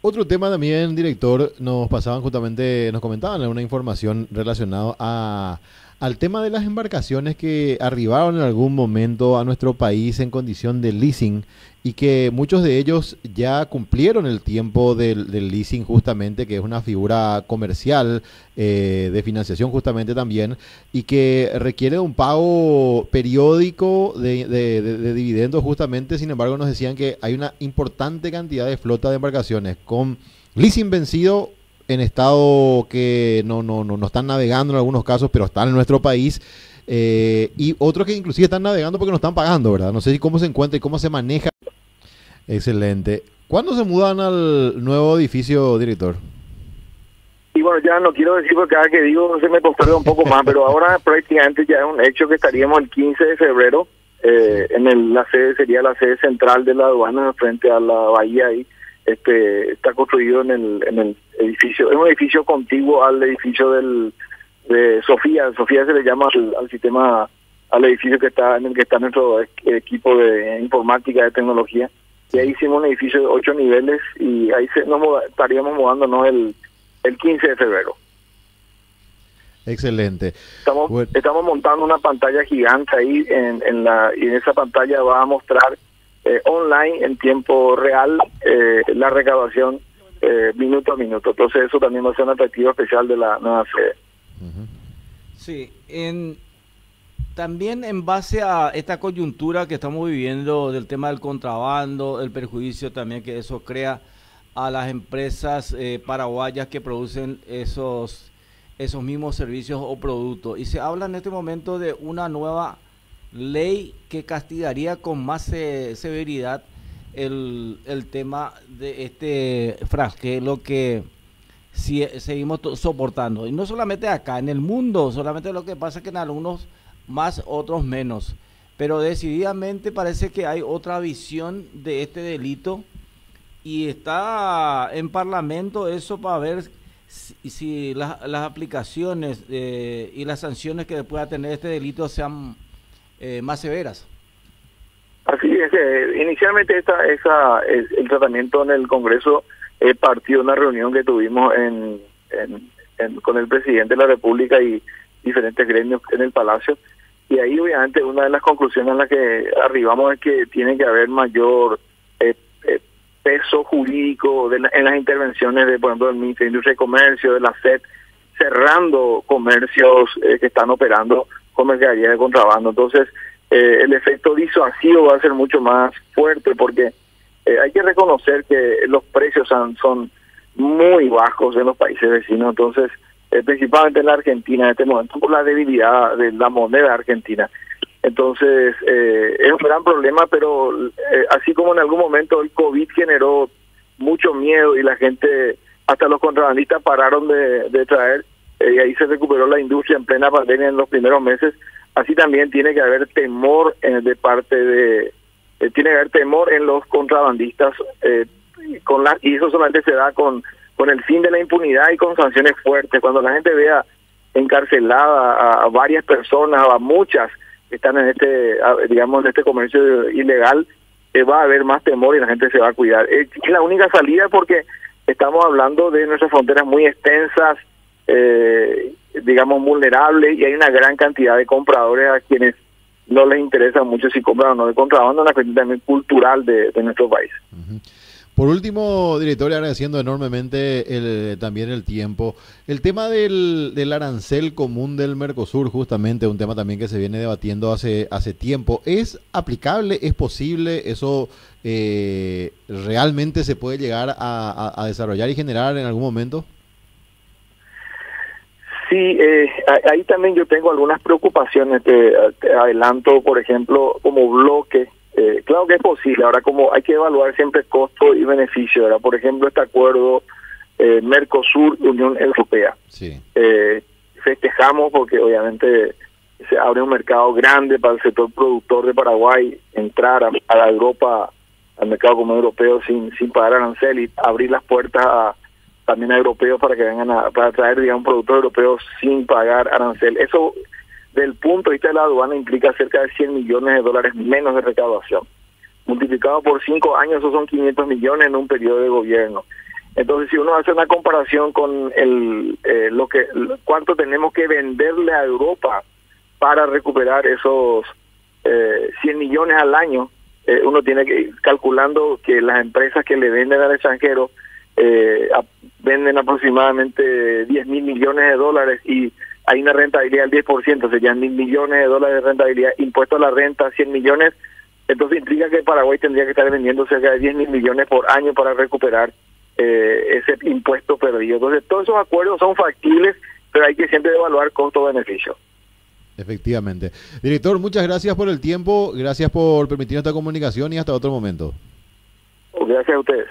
Otro tema también, director, nos pasaban justamente, nos comentaban una información relacionada a, al tema de las embarcaciones que arribaron en algún momento a nuestro país en condición de leasing y que muchos de ellos ya cumplieron el tiempo del, leasing justamente, que es una figura comercial eh, de financiación justamente también, y que requiere un pago periódico de dividendos justamente, sin embargo nos decían que hay una importante cantidad de flota de embarcaciones con leasing vencido en estado que no, no, no, no están navegando en algunos casos, pero están en nuestro país. eh, y otros que inclusive están navegando porque no están pagando, ¿verdad? No sé si cómo se encuentra y cómo se maneja. Excelente. ¿Cuándo se mudan al nuevo edificio, director? Y bueno, ya no quiero decir porque cada que digo se me posterga un poco más, pero ahora prácticamente ya es un hecho que estaríamos el 15 de febrero eh, en el, la sede, sería la sede central de la aduana frente a la bahía ahí. Este, está construido en el, en el edificio, es un edificio contiguo al edificio del, de Sofía. Sofía se le llama al, al sistema, al edificio que está en el que está nuestro equipo de informática, de tecnología. Y ahí hicimos un edificio de ocho niveles y ahí se, nos estaríamos mudándonos el, el 15 de febrero. Excelente. Estamos, estamos montando una pantalla gigante ahí en, en la y en esa pantalla va a mostrar eh, online en tiempo real eh, la recaudación eh, minuto a minuto. Entonces eso también va a ser un atractivo especial de la nueva sede. Sí, en, también en base a esta coyuntura que estamos viviendo del tema del contrabando, el perjuicio también que eso crea a las empresas eh, paraguayas que producen esos esos mismos servicios o productos. Y se habla en este momento de una nueva ley que castigaría con más se- severidad el, el tema de este flagelo que si, seguimos soportando. Y no solamente acá, en el mundo, solamente lo que pasa es que en algunos más, otros menos. Pero decididamente parece que hay otra visión de este delito y está en parlamento eso para ver si, si las aplicaciones eh, y las sanciones que pueda tener este delito sean eh, más severas. Así es, eh, inicialmente esta, esa, el, tratamiento en el Congreso eh, partió una reunión que tuvimos en- con el presidente de la República y diferentes gremios en el Palacio. Y ahí obviamente una de las conclusiones a las que arribamos es que tiene que haber mayor eh, eh, peso jurídico de la- en las intervenciones de, por ejemplo, del Ministerio de Industria y Comercio, de la SED, cerrando comercios eh, que están operando con mercadería de contrabando. Entonces, eh, el efecto disuasivo va a ser mucho más fuerte porque eh, hay que reconocer que los precios son, son muy bajos en los países vecinos. Entonces, eh, principalmente en la Argentina en este momento por la debilidad de la moneda argentina. Entonces, eh, es un gran problema, pero así como en algún momento el COVID generó mucho miedo y la gente, hasta los contrabandistas pararon de traer, eh, y ahí se recuperó la industria en plena pandemia en los primeros meses, así también tiene que haber temor eh, de parte de, eh, tiene que haber temor en los contrabandistas, eh, con la, y eso solamente se da con, con el fin de la impunidad y con sanciones fuertes. Cuando la gente vea encarcelada a, varias personas, a muchas que están en este, digamos, en este comercio ilegal, eh, va a haber más temor y la gente se va a cuidar. Es la única salida porque estamos hablando de nuestras fronteras muy extensas, eh, digamos, vulnerables y hay una gran cantidad de compradores a quienes no les interesa mucho si compran o no de contrabando, una cuestión también cultural de, nuestro país. Por último, director, agradeciendo enormemente el- también el tiempo. El tema del, del arancel común del Mercosur, justamente, un tema también que se viene debatiendo hace, hace tiempo. ¿Es aplicable? ¿Es posible? ¿Eso eh, realmente se puede llegar a desarrollar y generar en algún momento? Sí, eh, ahí también yo tengo algunas preocupaciones. Te, te adelanto, por ejemplo, como bloque. eh, claro que es posible. Ahora, como hay que evaluar siempre costo y beneficio. ¿verdad? Por ejemplo, este acuerdo eh, Mercosur-Unión Europea. Sí. Eh, festejamos porque obviamente se abre un mercado grande para el sector productor de Paraguay, entrar a, a la Europa, al mercado común europeo sin, sin pagar arancel y abrir las puertas a, también a europeos para que vengan a para traer digamos productos europeos sin pagar arancel. Eso del punto de vista de la aduana implica cerca de 100 millones de dólares menos de recaudación. Multiplicado por cinco años, eso son 500 millones en un periodo de gobierno. Entonces, si uno hace una comparación con el eh, lo que cuánto tenemos que venderle a Europa para recuperar esos eh, 100 millones al año, eh, uno tiene que ir calculando que las empresas que le venden al extranjero eh, a- venden aproximadamente 10 mil millones de dólares y hay una rentabilidad del 10%, serían mil millones de dólares de rentabilidad, impuesto a la renta 100 millones, entonces implica que Paraguay tendría que estar vendiendo cerca de 10 mil millones por año para recuperar eh, ese impuesto perdido. Entonces todos esos acuerdos son factibles, pero hay que siempre evaluar costo-beneficio. Efectivamente. Director, muchas gracias por el tiempo, gracias por permitir esta comunicación y hasta otro momento. Gracias a ustedes.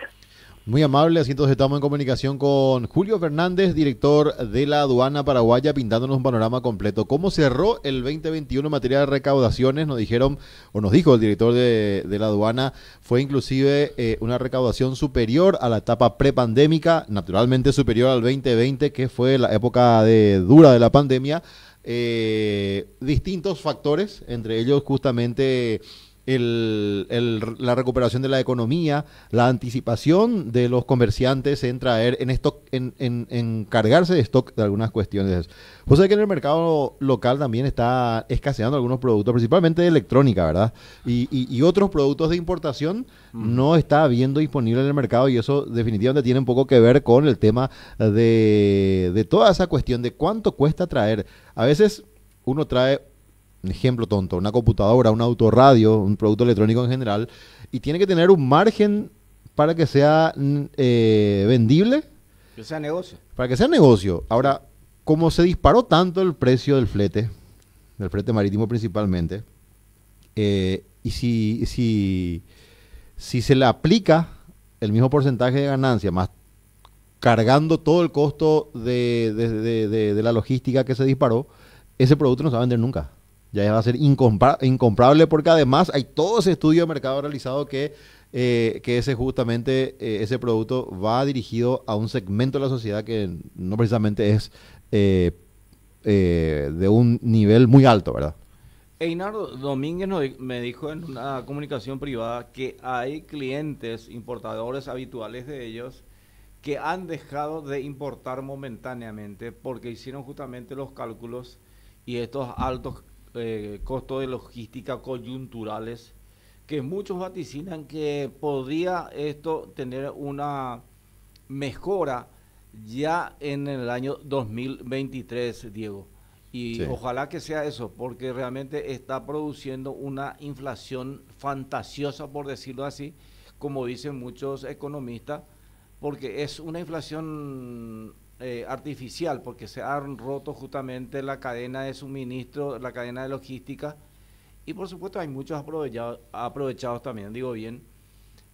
Muy amable, así entonces estamos en comunicación con Julio Fernández, director de la aduana paraguaya, pintándonos un panorama completo. ¿Cómo cerró el 2021 en materia de recaudaciones? Nos dijeron, o nos dijo el director de, la aduana, fue inclusive eh, una recaudación superior a la etapa prepandémica, naturalmente superior al 2020, que fue la época de, dura de la pandemia. Eh, distintos factores, entre ellos justamente el- el- la recuperación de la economía, la anticipación de los comerciantes en traer, en stock, en, en, en cargarse de stock de algunas cuestiones. Vos sabés que en el mercado local también está escaseando algunos productos, principalmente de electrónica, ¿verdad? Y, y- y otros productos de importación no está habiendo disponible en el mercado y eso definitivamente tiene un poco que ver con el tema de, de toda esa cuestión de cuánto cuesta traer. A veces uno trae un ejemplo tonto, una computadora, un autorradio, un producto electrónico en general, y tiene que tener un margen para que sea mm, eh, vendible, Que sea negocio. para que sea negocio. Ahora, como se disparó tanto el precio del flete, del flete marítimo principalmente, eh, y si, si, si se le aplica el mismo porcentaje de ganancia, más cargando todo el costo de, de- de- de- de la logística que se disparó, ese producto no se va a vender nunca. Ya va a ser incompra- incomprable porque además hay todo ese estudio de mercado realizado que, eh, que ese justamente, eh, ese producto va dirigido a un segmento de la sociedad que no precisamente es eh, de un nivel muy alto, ¿verdad? Einardo Domínguez me dijo en una comunicación privada que hay clientes importadores habituales de ellos que han dejado de importar momentáneamente porque hicieron justamente los cálculos y estos altos eh, costos de logística coyunturales que muchos vaticinan que podría esto tener una mejora ya en el año 2023, Diego. Y Sí. ojalá que sea eso, porque realmente está produciendo una inflación fantasiosa, por decirlo así, como dicen muchos economistas, porque es una inflación eh, artificial, porque se han roto justamente la cadena de suministro, la cadena de logística, y por supuesto hay muchos aprovechados, aprovechados también, digo bien,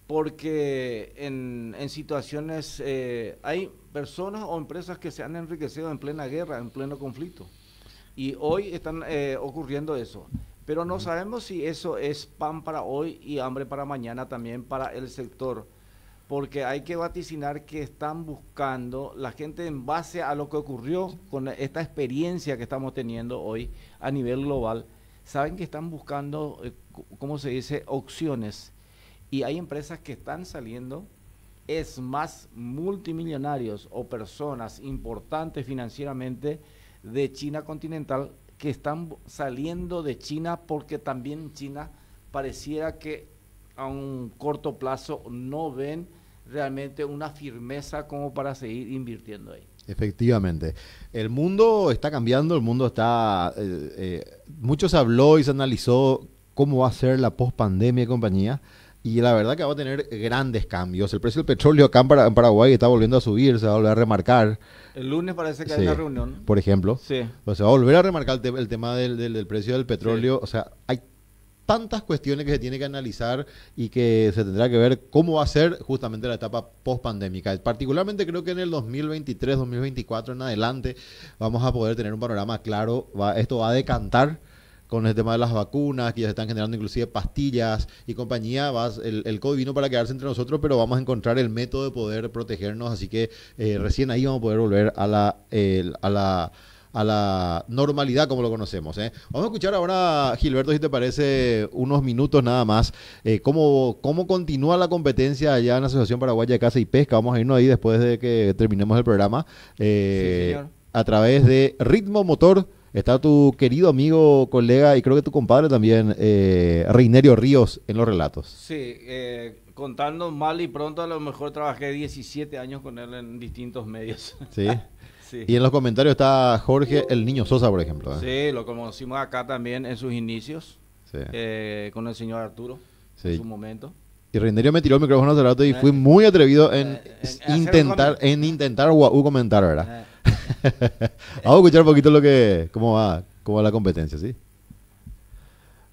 porque en, en situaciones eh, hay personas o empresas que se han enriquecido en plena guerra, en pleno conflicto. Y hoy están eh, ocurriendo eso. Pero no sabemos si eso es pan para hoy y hambre para mañana también para el sector. Porque hay que vaticinar que están buscando la gente en base a lo que ocurrió con esta experiencia que estamos teniendo hoy a nivel global. Saben que están buscando, eh, ¿cómo se dice?, opciones. Y hay empresas que están saliendo, es más, multimillonarios o personas importantes financieramente de China continental que están saliendo de China porque también China pareciera que a un corto plazo no ven realmente una firmeza como para seguir invirtiendo ahí. Efectivamente. El mundo está cambiando, el mundo está... eh, eh, mucho se habló y se analizó cómo va a ser la post-pandemia y compañía. Y la verdad que va a tener grandes cambios. El precio del petróleo acá en, Para- en Paraguay está volviendo a subir, se va a volver a remarcar. El lunes parece que Sí, hay una reunión. Por ejemplo. Sí. O sea, va a volver a remarcar el, te- el tema del, del- del precio del petróleo. O sea, hay tantas cuestiones que se tiene que analizar y que se tendrá que ver cómo va a ser justamente la etapa post-pandémica. Particularmente creo que en el 2023, 2024 en adelante vamos a poder tener un panorama claro. Va, esto va a decantar con el tema de las vacunas, que ya se están generando inclusive pastillas y compañía. El, el COVID vino para quedarse entre nosotros, pero vamos a encontrar el método de poder protegernos, así que eh, recién ahí vamos a poder volver a la, la a la normalidad como lo conocemos. ¿eh? Vamos a escuchar ahora, Gilberto, si te parece, unos minutos nada más, eh, cómo, cómo continúa la competencia allá en la Asociación Paraguaya de Caza y Pesca. Vamos a irnos ahí después de que terminemos el programa. Eh, Sí, señor. a través de Ritmo Motor. Está tu querido amigo, colega y creo que tu compadre también, eh, Reinerio Ríos, en los relatos. Sí, eh, contando mal y pronto, a lo mejor trabajé 17 años con él en distintos medios. ¿sí? Sí. Y en los comentarios está Jorge, el niño Sosa, por ejemplo. ¿eh? Sí, lo conocimos acá también en sus inicios, Sí. eh, con el señor Arturo, Sí. en su momento. Y Reinerio me tiró el micrófono hace rato y Eh, fui muy atrevido en, eh, en intentar en intentar guau comentar, ¿verdad? Vamos a escuchar un poquito lo que cómo va, cómo va la competencia, ¿sí?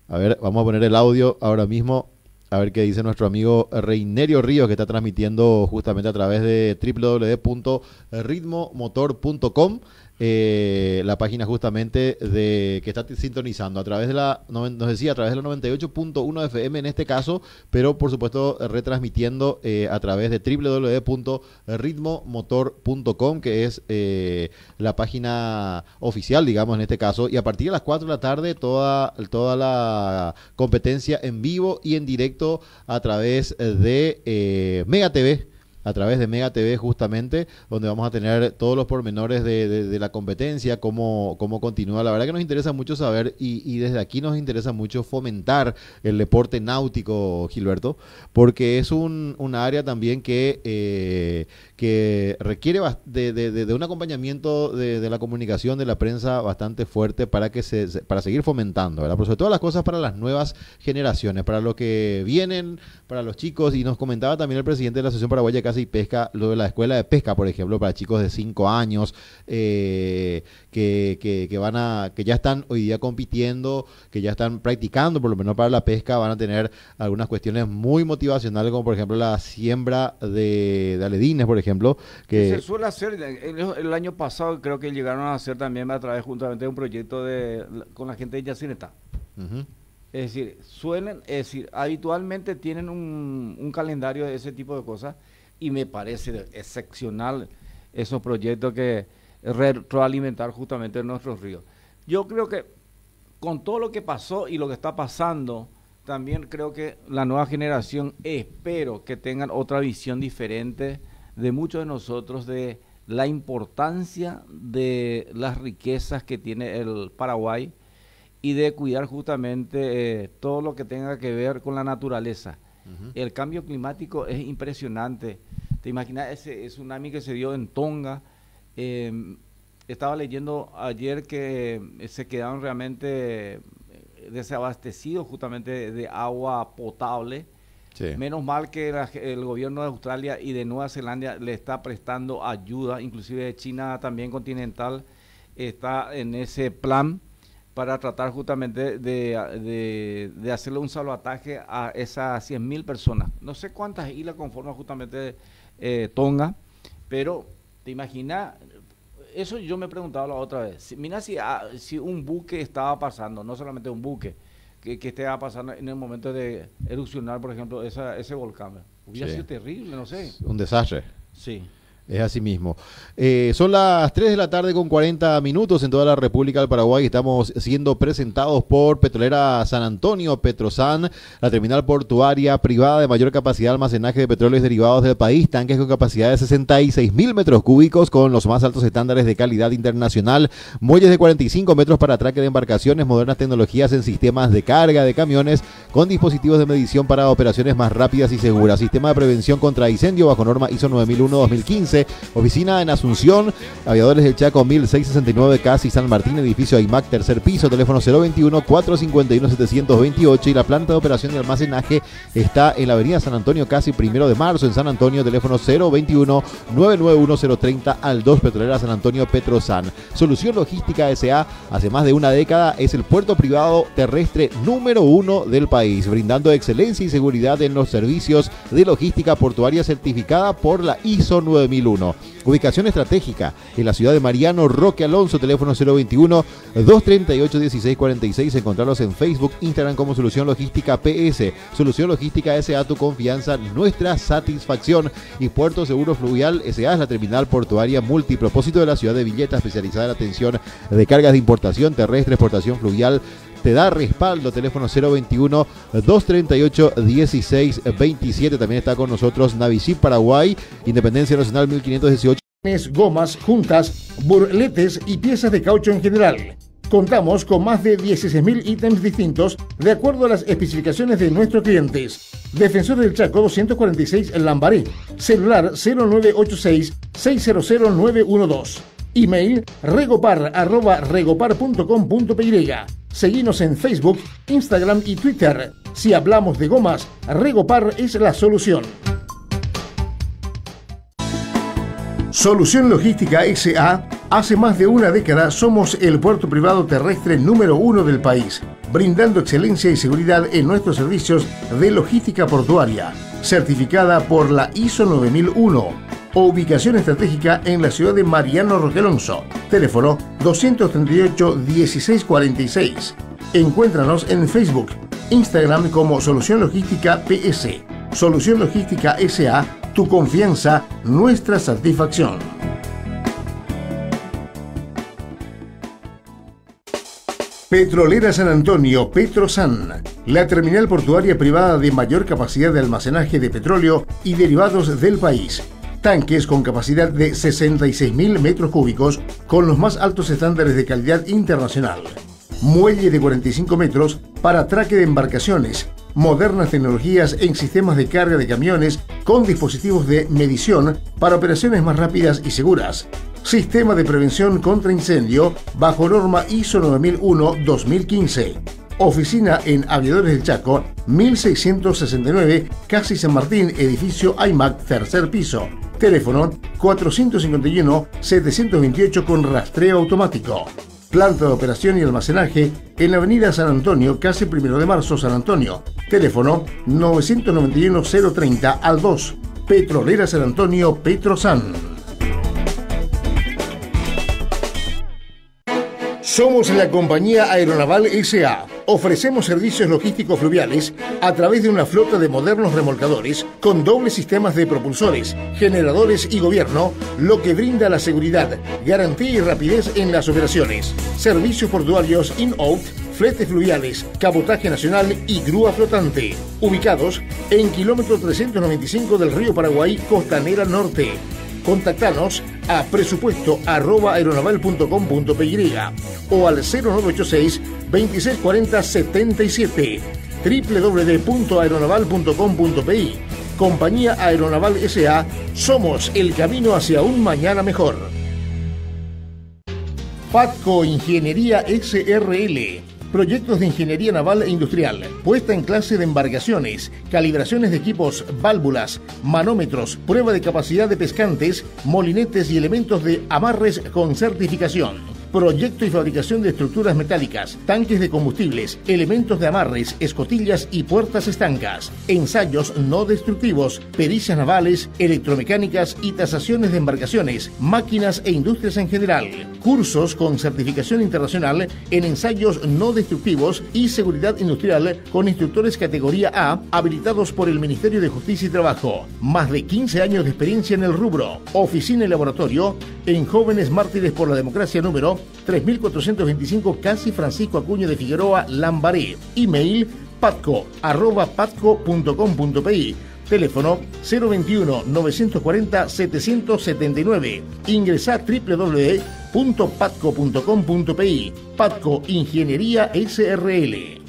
A ver, vamos a poner el audio ahora mismo, a ver qué dice nuestro amigo Reinerio Ríos, que está transmitiendo justamente a través de www.ritmomotor.com, eh, la página justamente de que está sintonizando a través de la, nos decía, a través de la 98.1 FM en este caso, pero por supuesto eh, retransmitiendo eh, a través de www.ritmomotor.com, que es eh, la página oficial, digamos, en este caso, y a partir de las 4 de la tarde toda, toda la competencia en vivo y en directo a través de eh, Mega TV a través de Mega TV justamente, donde vamos a tener todos los pormenores de, la competencia, cómo, cómo continúa. La verdad que nos interesa mucho saber y, y desde aquí nos interesa mucho fomentar el deporte náutico, Gilberto, porque es un, un área también que, eh, que requiere de, de- de- un acompañamiento de, la comunicación, de la prensa bastante fuerte para, que se, para seguir fomentando, ¿verdad? Pero sobre todo las cosas para las nuevas generaciones, para los que vienen, para los chicos, y nos comentaba también el presidente de la Asociación Paraguaya de Caza y Pesca, lo de la escuela de pesca, por ejemplo, para chicos de 5 años, eh, que, que, que van a, que ya están hoy día compitiendo, que ya están practicando, por lo menos para la pesca, van a tener algunas cuestiones muy motivacionales, como por ejemplo la siembra de, de aledines, por ejemplo, que Se suele hacer, el, el año pasado creo que llegaron a hacer también a través juntamente de un proyecto de, con la gente de Yacineta. Ujú. Es decir, suelen, es decir, habitualmente tienen un, un calendario de ese tipo de cosas y me parece excepcional esos proyectos que retroalimentar justamente nuestros ríos. Yo creo que con todo lo que pasó y lo que está pasando, también creo que la nueva generación espero que tengan otra visión diferente de muchos de nosotros de la importancia de las riquezas que tiene el Paraguay y de cuidar justamente eh, todo lo que tenga que ver con la naturaleza. El cambio climático es impresionante. ¿Te imaginas ese tsunami que se dio en Tonga? Eh, estaba leyendo ayer que eh, se quedaron realmente eh, desabastecidos justamente de, de agua potable. Menos mal que el gobierno de Australia y de Nueva Zelanda le está prestando ayuda, inclusive China también continental está en ese plan para tratar justamente de, hacerle un salvataje a esas 100.000 personas. No sé cuántas islas conforman justamente eh, Tonga, pero te imaginas, eso yo me preguntaba la otra vez. Mira si, ah, si un buque estaba pasando, no solamente un buque, que, que estaba pasando en el momento de erupcionar, por ejemplo, esa, ese volcán. Hubiera Sí. sido terrible, no sé. un desastre. Sí. Es así mismo. Eh, son las 3 de la tarde con 40 minutos en toda la República del Paraguay. Estamos siendo presentados por Petrolera San Antonio, Petrosan, la terminal portuaria privada de mayor capacidad de almacenaje de petróleos derivados del país, tanques con capacidad de 66 mil metros cúbicos con los más altos estándares de calidad internacional, muelles de 45 metros para atraque de embarcaciones, modernas tecnologías en sistemas de carga de camiones con dispositivos de medición para operaciones más rápidas y seguras, sistema de prevención contra incendio bajo norma ISO 9001-2015, oficina en Asunción, Aviadores del Chaco 1669, Casi San Martín, edificio AIMAC, tercer piso, teléfono 021-451-728 y la planta de operación y almacenaje está en la avenida San Antonio, casi primero de marzo, en San Antonio, teléfono 021-991-030 al 2 Petrolera San Antonio Petrosan. Solución Logística SA, hace más de una década, es el puerto privado terrestre número uno del país, brindando excelencia y seguridad en los servicios de logística portuaria certificada por la ISO 9001 2001. Ubicación estratégica en la ciudad de Mariano Roque Alonso, teléfono 021 238 1646. Encontrarlos en Facebook, Instagram como Solución Logística PS. Solución Logística SA, tu confianza, nuestra satisfacción. Y Puerto Seguro Fluvial SA es la terminal portuaria multipropósito de la ciudad de Villeta, especializada en atención de cargas de importación terrestre, exportación fluvial te da respaldo. Teléfono 021 238 1627. También está con nosotros Navisip Paraguay, Independencia Nacional 1518. Gomas, juntas, burletes y piezas de caucho en general. Contamos con más de 16.000 ítems distintos de acuerdo a las especificaciones de nuestros clientes. Defensor del Chaco 246 Lambaré. Celular 0986 600 912. Email regopar Seguimos en Facebook, Instagram y Twitter. Si hablamos de gomas, Regopar es la solución. Solución Logística SA. Hace más de una década somos el puerto privado terrestre número uno del país, brindando excelencia y seguridad en nuestros servicios de logística portuaria, certificada por la ISO 9001 o ubicación estratégica en la ciudad de Mariano Roquelonso. Teléfono 238-1646. Encuéntranos en Facebook, Instagram como Solución Logística PS. Solución Logística SA, tu confianza, nuestra satisfacción. Petrolera San Antonio, Petrosan, la terminal portuaria privada de mayor capacidad de almacenaje de petróleo y derivados del país tanques con capacidad de 66.000 metros cúbicos con los más altos estándares de calidad internacional, muelle de 45 metros para atraque de embarcaciones, modernas tecnologías en sistemas de carga de camiones con dispositivos de medición para operaciones más rápidas y seguras, sistema de prevención contra incendio bajo norma ISO 9001-2015. Oficina en Aviadores del Chaco, 1669, Casi San Martín, edificio IMAC, tercer piso. Teléfono 451-728 con rastreo automático. Planta de operación y almacenaje en la avenida San Antonio, casi primero de marzo, San Antonio. Teléfono 991-030 al 2. Petrolera San Antonio, Petrosan. Somos la compañía Aeronaval SA. Ofrecemos servicios logísticos fluviales a través de una flota de modernos remolcadores con dobles sistemas de propulsores, generadores y gobierno, lo que brinda la seguridad, garantía y rapidez en las operaciones. Servicios portuarios in-out, fletes fluviales, cabotaje nacional y grúa flotante. Ubicados en kilómetro 395 del río Paraguay, Costanera Norte. Contactanos a presupuesto arroba o al 0986 2640 77 www.aeronaval.com.pi Compañía Aeronaval SA, somos el camino hacia un mañana mejor. Patco Ingeniería SRL proyectos de ingeniería naval e industrial, puesta en clase de embarcaciones, calibraciones de equipos, válvulas, manómetros, prueba de capacidad de pescantes, molinetes y elementos de amarres con certificación proyecto y fabricación de estructuras metálicas, tanques de combustibles, elementos de amarres, escotillas y puertas estancas, ensayos no destructivos, pericias navales, electromecánicas y tasaciones de embarcaciones, máquinas e industrias en general, cursos con certificación internacional en ensayos no destructivos y seguridad industrial con instructores categoría A habilitados por el Ministerio de Justicia y Trabajo, más de 15 años de experiencia en el rubro, oficina y laboratorio en Jóvenes Mártires por la Democracia número 3425 Casi Francisco Acuña de Figueroa Lambaré. Email patco arroba patco.com.pi. Teléfono 021 940 779. Ingresa www.patco.com.pi. Patco Ingeniería SRL.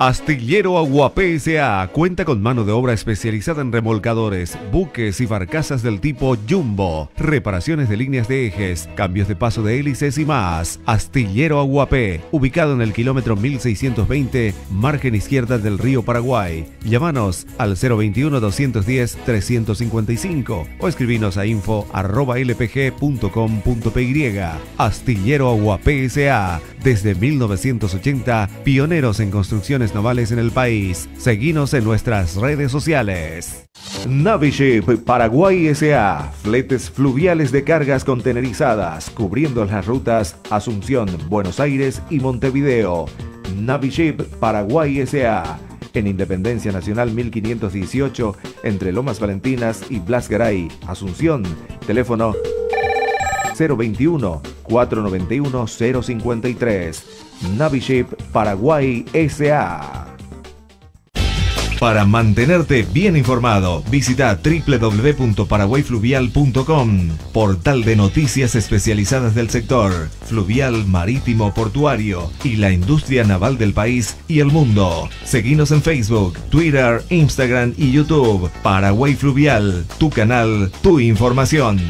Astillero Aguapé S.A. cuenta con mano de obra especializada en remolcadores, buques y barcazas del tipo Jumbo, reparaciones de líneas de ejes, cambios de paso de hélices y más. Astillero Aguapé, ubicado en el kilómetro 1620, margen izquierda del río Paraguay. Llámanos al 021-210-355 o escribinos a info arroba lpg.com.py. Astillero Aguapé S.A. Desde 1980, pioneros en construcciones operaciones navales en el país. Seguinos en nuestras redes sociales. Naviship Paraguay S.A. Fletes fluviales de cargas contenerizadas, cubriendo las rutas Asunción, Buenos Aires y Montevideo. Naviship Paraguay S.A. En Independencia Nacional 1518, entre Lomas Valentinas y Blas Garay, Asunción. Teléfono 021 491 053. Naviship Paraguay SA. Para mantenerte bien informado, visita www.paraguayfluvial.com, portal de noticias especializadas del sector, fluvial, marítimo, portuario y la industria naval del país y el mundo. Seguinos en Facebook, Twitter, Instagram y YouTube. Paraguay Fluvial, tu canal, tu información.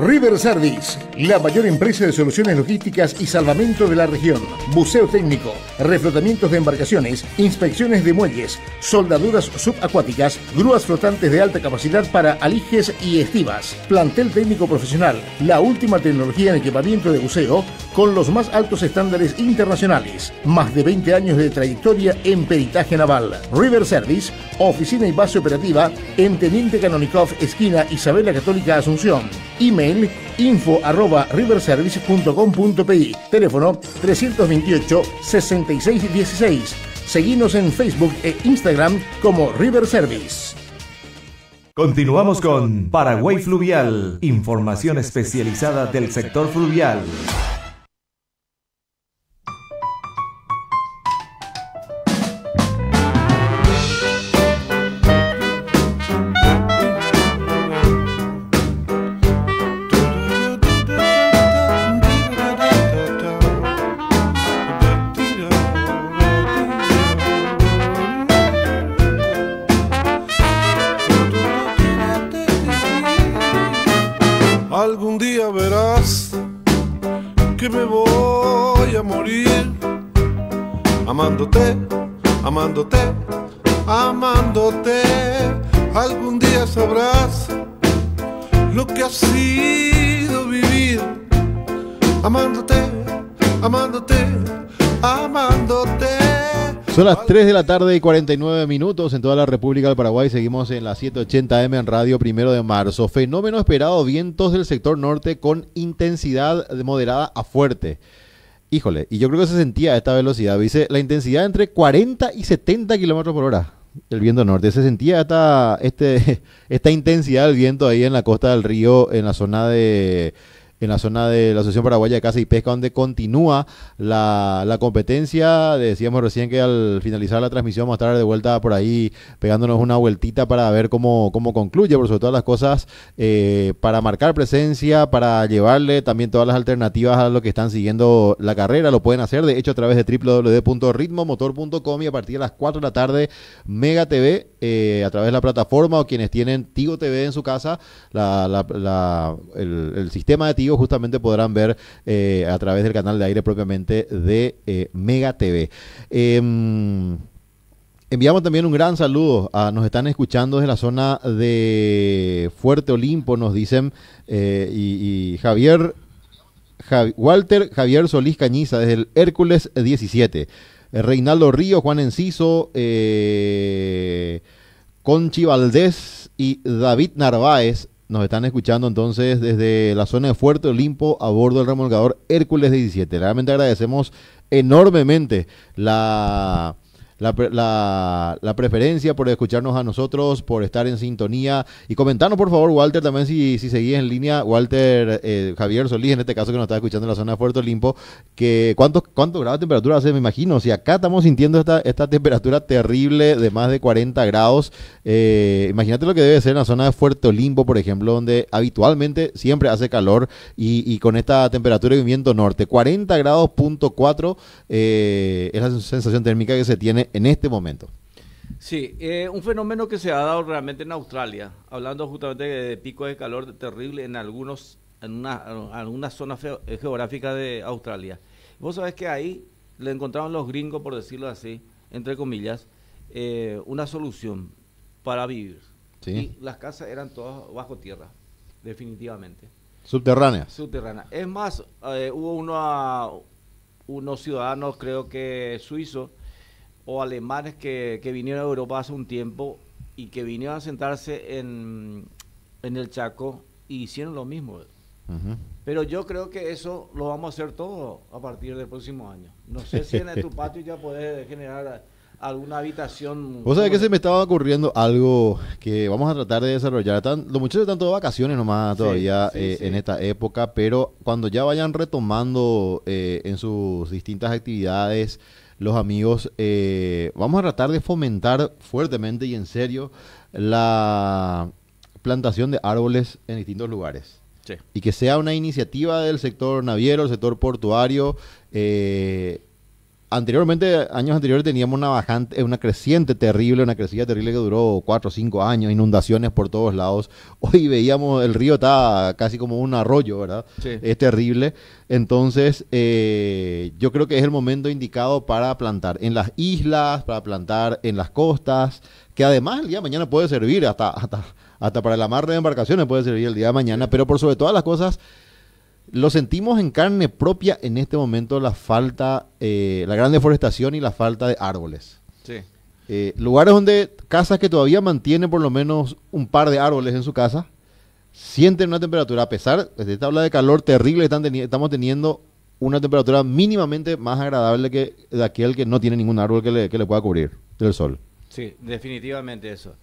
River Service, la mayor empresa de soluciones logísticas y salvamento de la región. Buceo técnico, reflotamientos de embarcaciones, inspecciones de muelles, soldaduras subacuáticas, grúas flotantes de alta capacidad para alijes y estivas. Plantel técnico profesional, la última tecnología en equipamiento de buceo con los más altos estándares internacionales. Más de 20 años de trayectoria en peritaje naval. River Service, oficina y base operativa en Teniente Canonikov, esquina Isabela Católica Asunción. Email info arroba. Teléfono 328 6616. Seguimos en Facebook e Instagram como River Service. Continuamos con Paraguay Fluvial, información especializada del sector fluvial. Son las 3 de la tarde y 49 minutos en toda la República del Paraguay. Seguimos en la 780M en Radio Primero de Marzo. Fenómeno esperado, vientos del sector norte con intensidad de moderada a fuerte. Híjole, y yo creo que se sentía a esta velocidad. Dice, la intensidad entre 40 y 70 kilómetros por hora. El viento norte. Se sentía esta, este, esta intensidad del viento ahí en la costa del río, en la zona de en la zona de la Asociación Paraguaya de Caza y Pesca, donde continúa la, la, competencia. Decíamos recién que al finalizar la transmisión vamos a estar de vuelta por ahí pegándonos una vueltita para ver cómo, cómo concluye, por sobre todas las cosas, eh, para marcar presencia, para llevarle también todas las alternativas a los que están siguiendo la carrera. Lo pueden hacer, de hecho, a través de www.ritmomotor.com y a partir de las 4 de la tarde, Mega TV, eh, a través de la plataforma o quienes tienen Tigo TV en su casa, la, la, el, el sistema de Tigo justamente podrán ver eh, a través del canal de aire propiamente de eh, Mega TV. Eh, enviamos también un gran saludo a nos están escuchando desde la zona de Fuerte Olimpo, nos dicen, y, y, Javier, Javi, Walter Javier Solís Cañiza desde el Hércules 17. Reinaldo Río, Juan Enciso, Conchi Valdés y David Narváez nos están escuchando entonces desde la zona de Fuerte Olimpo a bordo del remolcador Hércules 17. Realmente agradecemos enormemente la la, la, la, preferencia por escucharnos a nosotros, por estar en sintonía. Y comentarnos, por favor, Walter, también si, si seguís en línea, Walter eh, Javier Solís, en este caso que nos está escuchando en la zona de Puerto Limpo, que cuántos cuánto grados de temperatura hace, me imagino. Si acá estamos sintiendo esta, esta temperatura terrible de más de 40 grados, eh, imagínate lo que debe ser en la zona de Puerto Limpo, por ejemplo, donde habitualmente siempre hace calor y, y con esta temperatura de viento norte. 40 grados punto 4 eh, es la sensación térmica que se tiene en este momento. Sí, eh, un fenómeno que se ha dado realmente en Australia, hablando justamente de picos de calor terrible en algunos en una, algunas zonas geográficas de Australia. Vos sabés que ahí le encontraron los gringos, por decirlo así, entre comillas, eh, una solución para vivir. Sí. Y las casas eran todas bajo tierra, definitivamente. Subterráneas. Subterráneas. Es más, eh, hubo una, unos ciudadanos, creo que suizos o alemanes que, que vinieron a Europa hace un tiempo y que vinieron a sentarse en, en el Chaco y hicieron lo mismo. Pero yo creo que eso lo vamos a hacer todo a partir del próximo año. No sé si en tu patio ya puedes generar alguna habitación. Vos sabés que se me estaba ocurriendo algo que vamos a tratar de desarrollar. Están- los muchachos están todos de vacaciones nomás Sí, todavía sí, eh, sí. en esta época, pero cuando ya vayan retomando eh, en sus distintas actividades los amigos, eh, vamos a tratar de fomentar fuertemente y en serio la plantación de árboles en distintos lugares. Sí. Y que sea una iniciativa del sector naviero, el sector portuario. eh, anteriormente, años anteriores teníamos una bajante, eh, una creciente terrible, una crecida terrible que duró cuatro o cinco años, inundaciones por todos lados. Hoy veíamos el río está casi como un arroyo, ¿verdad? Sí. Es terrible. Entonces, eh, yo creo que es el momento indicado para plantar en las islas, para plantar en las costas, que además el día de mañana puede servir hasta, hasta, hasta para el amarre de embarcaciones puede servir el día de mañana, pero por sobre todas las cosas, lo sentimos en carne propia en este momento la falta, eh, la gran deforestación y la falta de árboles. Sí. Eh, lugares donde casas que todavía mantienen por lo menos un par de árboles en su casa, sienten una temperatura, a pesar de esta ola de calor terrible que están teni- estamos teniendo, una temperatura mínimamente más agradable que de aquel que no tiene ningún árbol que le, que le pueda cubrir del sol. Sí, definitivamente eso.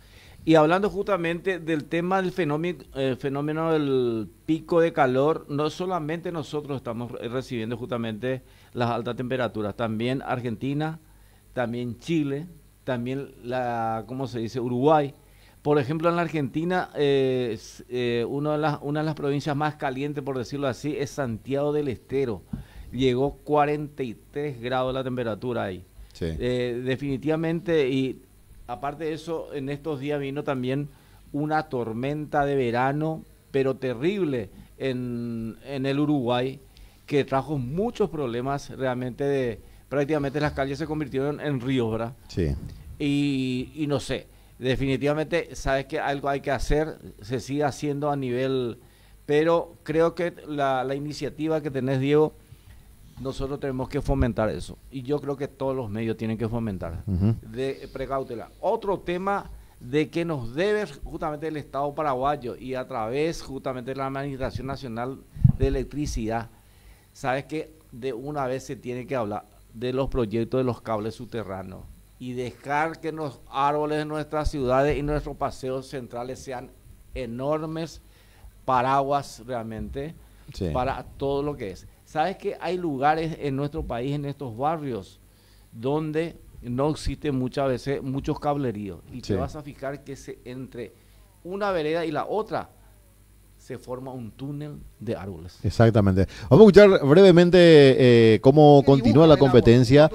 Y hablando justamente del tema del fenómeno, eh, fenómeno del pico de calor, no solamente nosotros estamos re- recibiendo justamente las altas temperaturas, también Argentina, también Chile, también la, ¿cómo se dice? Uruguay. Por ejemplo, en la Argentina, eh, es, eh, uno de las, una de las provincias más calientes, por decirlo así, es Santiago del Estero. Llegó 43 grados la temperatura ahí. Sí. Eh, definitivamente, y aparte de eso, en estos días vino también una tormenta de verano, pero terrible en, en el Uruguay, que trajo muchos problemas realmente de prácticamente las calles se convirtieron en ríos, ¿verdad? Sí. Y, y no sé, definitivamente, sabes que algo hay que hacer, se sigue haciendo a nivel, pero creo que la, la iniciativa que tenés, Diego, nosotros tenemos que fomentar eso. Y yo creo que todos los medios tienen que fomentar. Ujú. De precautela. Otro tema de que nos debe justamente el Estado paraguayo y a través justamente de la Administración Nacional de Electricidad, sabes que de una vez se tiene que hablar de los proyectos de los cables subterráneos y dejar que los árboles de nuestras ciudades y nuestros paseos centrales sean enormes paraguas realmente Sí. para todo lo que es. ¿Sabes que hay lugares en nuestro país, en estos barrios, donde no existe muchas veces muchos cableríos? Y Sí. te vas a fijar que se, entre una vereda y la otra se forma un túnel de árboles. Exactamente. Vamos a escuchar brevemente eh, cómo continúa la competencia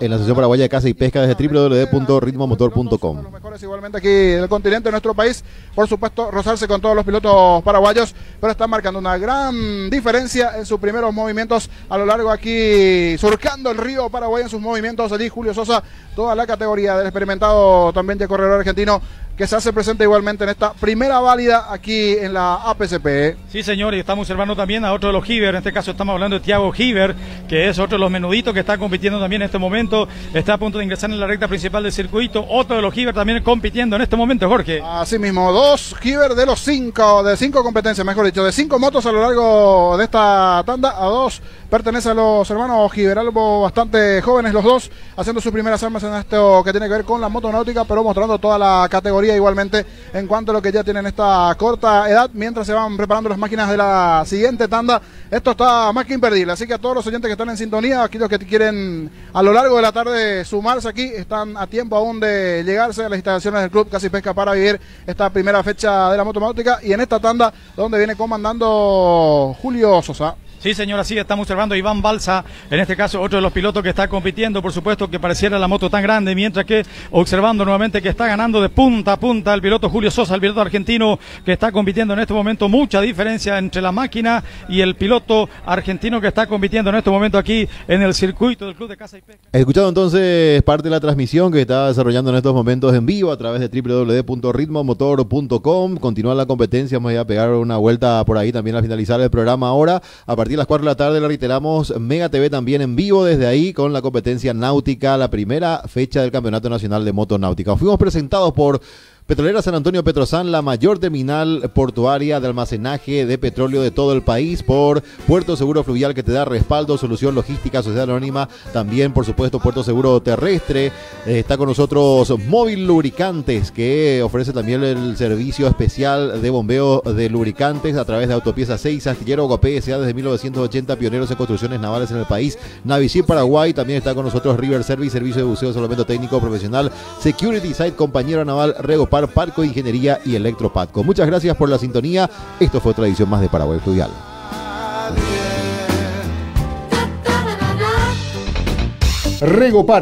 en la Asociación Paraguaya de Caza y Pesca desde www.ritmomotor.com. mejores igualmente aquí del continente, en nuestro país. Por supuesto, rozarse con todos los pilotos paraguayos, pero está marcando una gran diferencia en sus primeros movimientos a lo largo aquí, surcando el río Paraguay en sus movimientos. Allí Julio Sosa, toda la categoría del experimentado también de corredor argentino que se hace presente igualmente en esta primera válida aquí en la APCP. Sí, señor, y estamos observando también a otro de los Giver. En este caso estamos hablando de Thiago Giver, que es otro de los menuditos que está compitiendo también en este momento. Está a punto de ingresar en la recta principal del circuito. Otro de los Giver también compitiendo en este momento, Jorge. Así mismo, dos Giver de los cinco, de cinco competencias, mejor dicho, de cinco motos a lo largo de esta tanda, a dos pertenece a los hermanos Giver, algo bastante jóvenes los dos, haciendo sus primeras armas en esto que tiene que ver con la motonáutica, pero mostrando toda la categoría igualmente en cuanto a lo que ya tienen esta corta edad, mientras se van preparando las máquinas de la siguiente tanda. Esto está más que imperdible, así que a todos los oyentes que están en sintonía, aquellos que quieren a lo largo de la tarde sumarse aquí, están a tiempo aún de llegarse a las instalaciones del Club Casi Pesca para vivir esta primera fecha de la motonáutica y en esta tanda donde viene comandando Julio Sosa. Sí, señor, así estamos observando Iván Balsa, en este caso otro de los pilotos que está compitiendo, por supuesto que pareciera la moto tan grande, mientras que observando nuevamente que está ganando de punta a punta el piloto Julio Sosa, el piloto argentino que está compitiendo en este momento, mucha diferencia entre la máquina y el piloto argentino que está compitiendo en este momento aquí en el circuito del Club de Casa y Pesca. Escuchado entonces parte de la transmisión que está desarrollando en estos momentos en vivo a través de www.ritmomotor.com. Continúa la competencia, vamos a pegar una vuelta por ahí también al finalizar el programa ahora. A partir partir las 4 de la tarde le reiteramos Mega TV también en vivo desde ahí con la competencia náutica, la primera fecha del Campeonato Nacional de Motonáutica. Fuimos presentados por Petrolera San Antonio Petrosan, la mayor terminal portuaria de almacenaje de petróleo de todo el país, por Puerto Seguro Fluvial que te da respaldo, solución logística, sociedad anónima, también por supuesto Puerto Seguro Terrestre. Eh, está con nosotros Móvil Lubricantes que ofrece también el servicio especial de bombeo de lubricantes a través de Autopieza 6, Astillero Guapé, desde 1980, pioneros en construcciones navales en el país. Navicip Paraguay, también está con nosotros River Service, servicio de buceo, solamente técnico profesional, Security Site, compañero naval, Rego Par, Parco Ingeniería y Electropatco. Muchas gracias por la sintonía. Esto fue otra edición más de Paraguay Fluvial. Regopar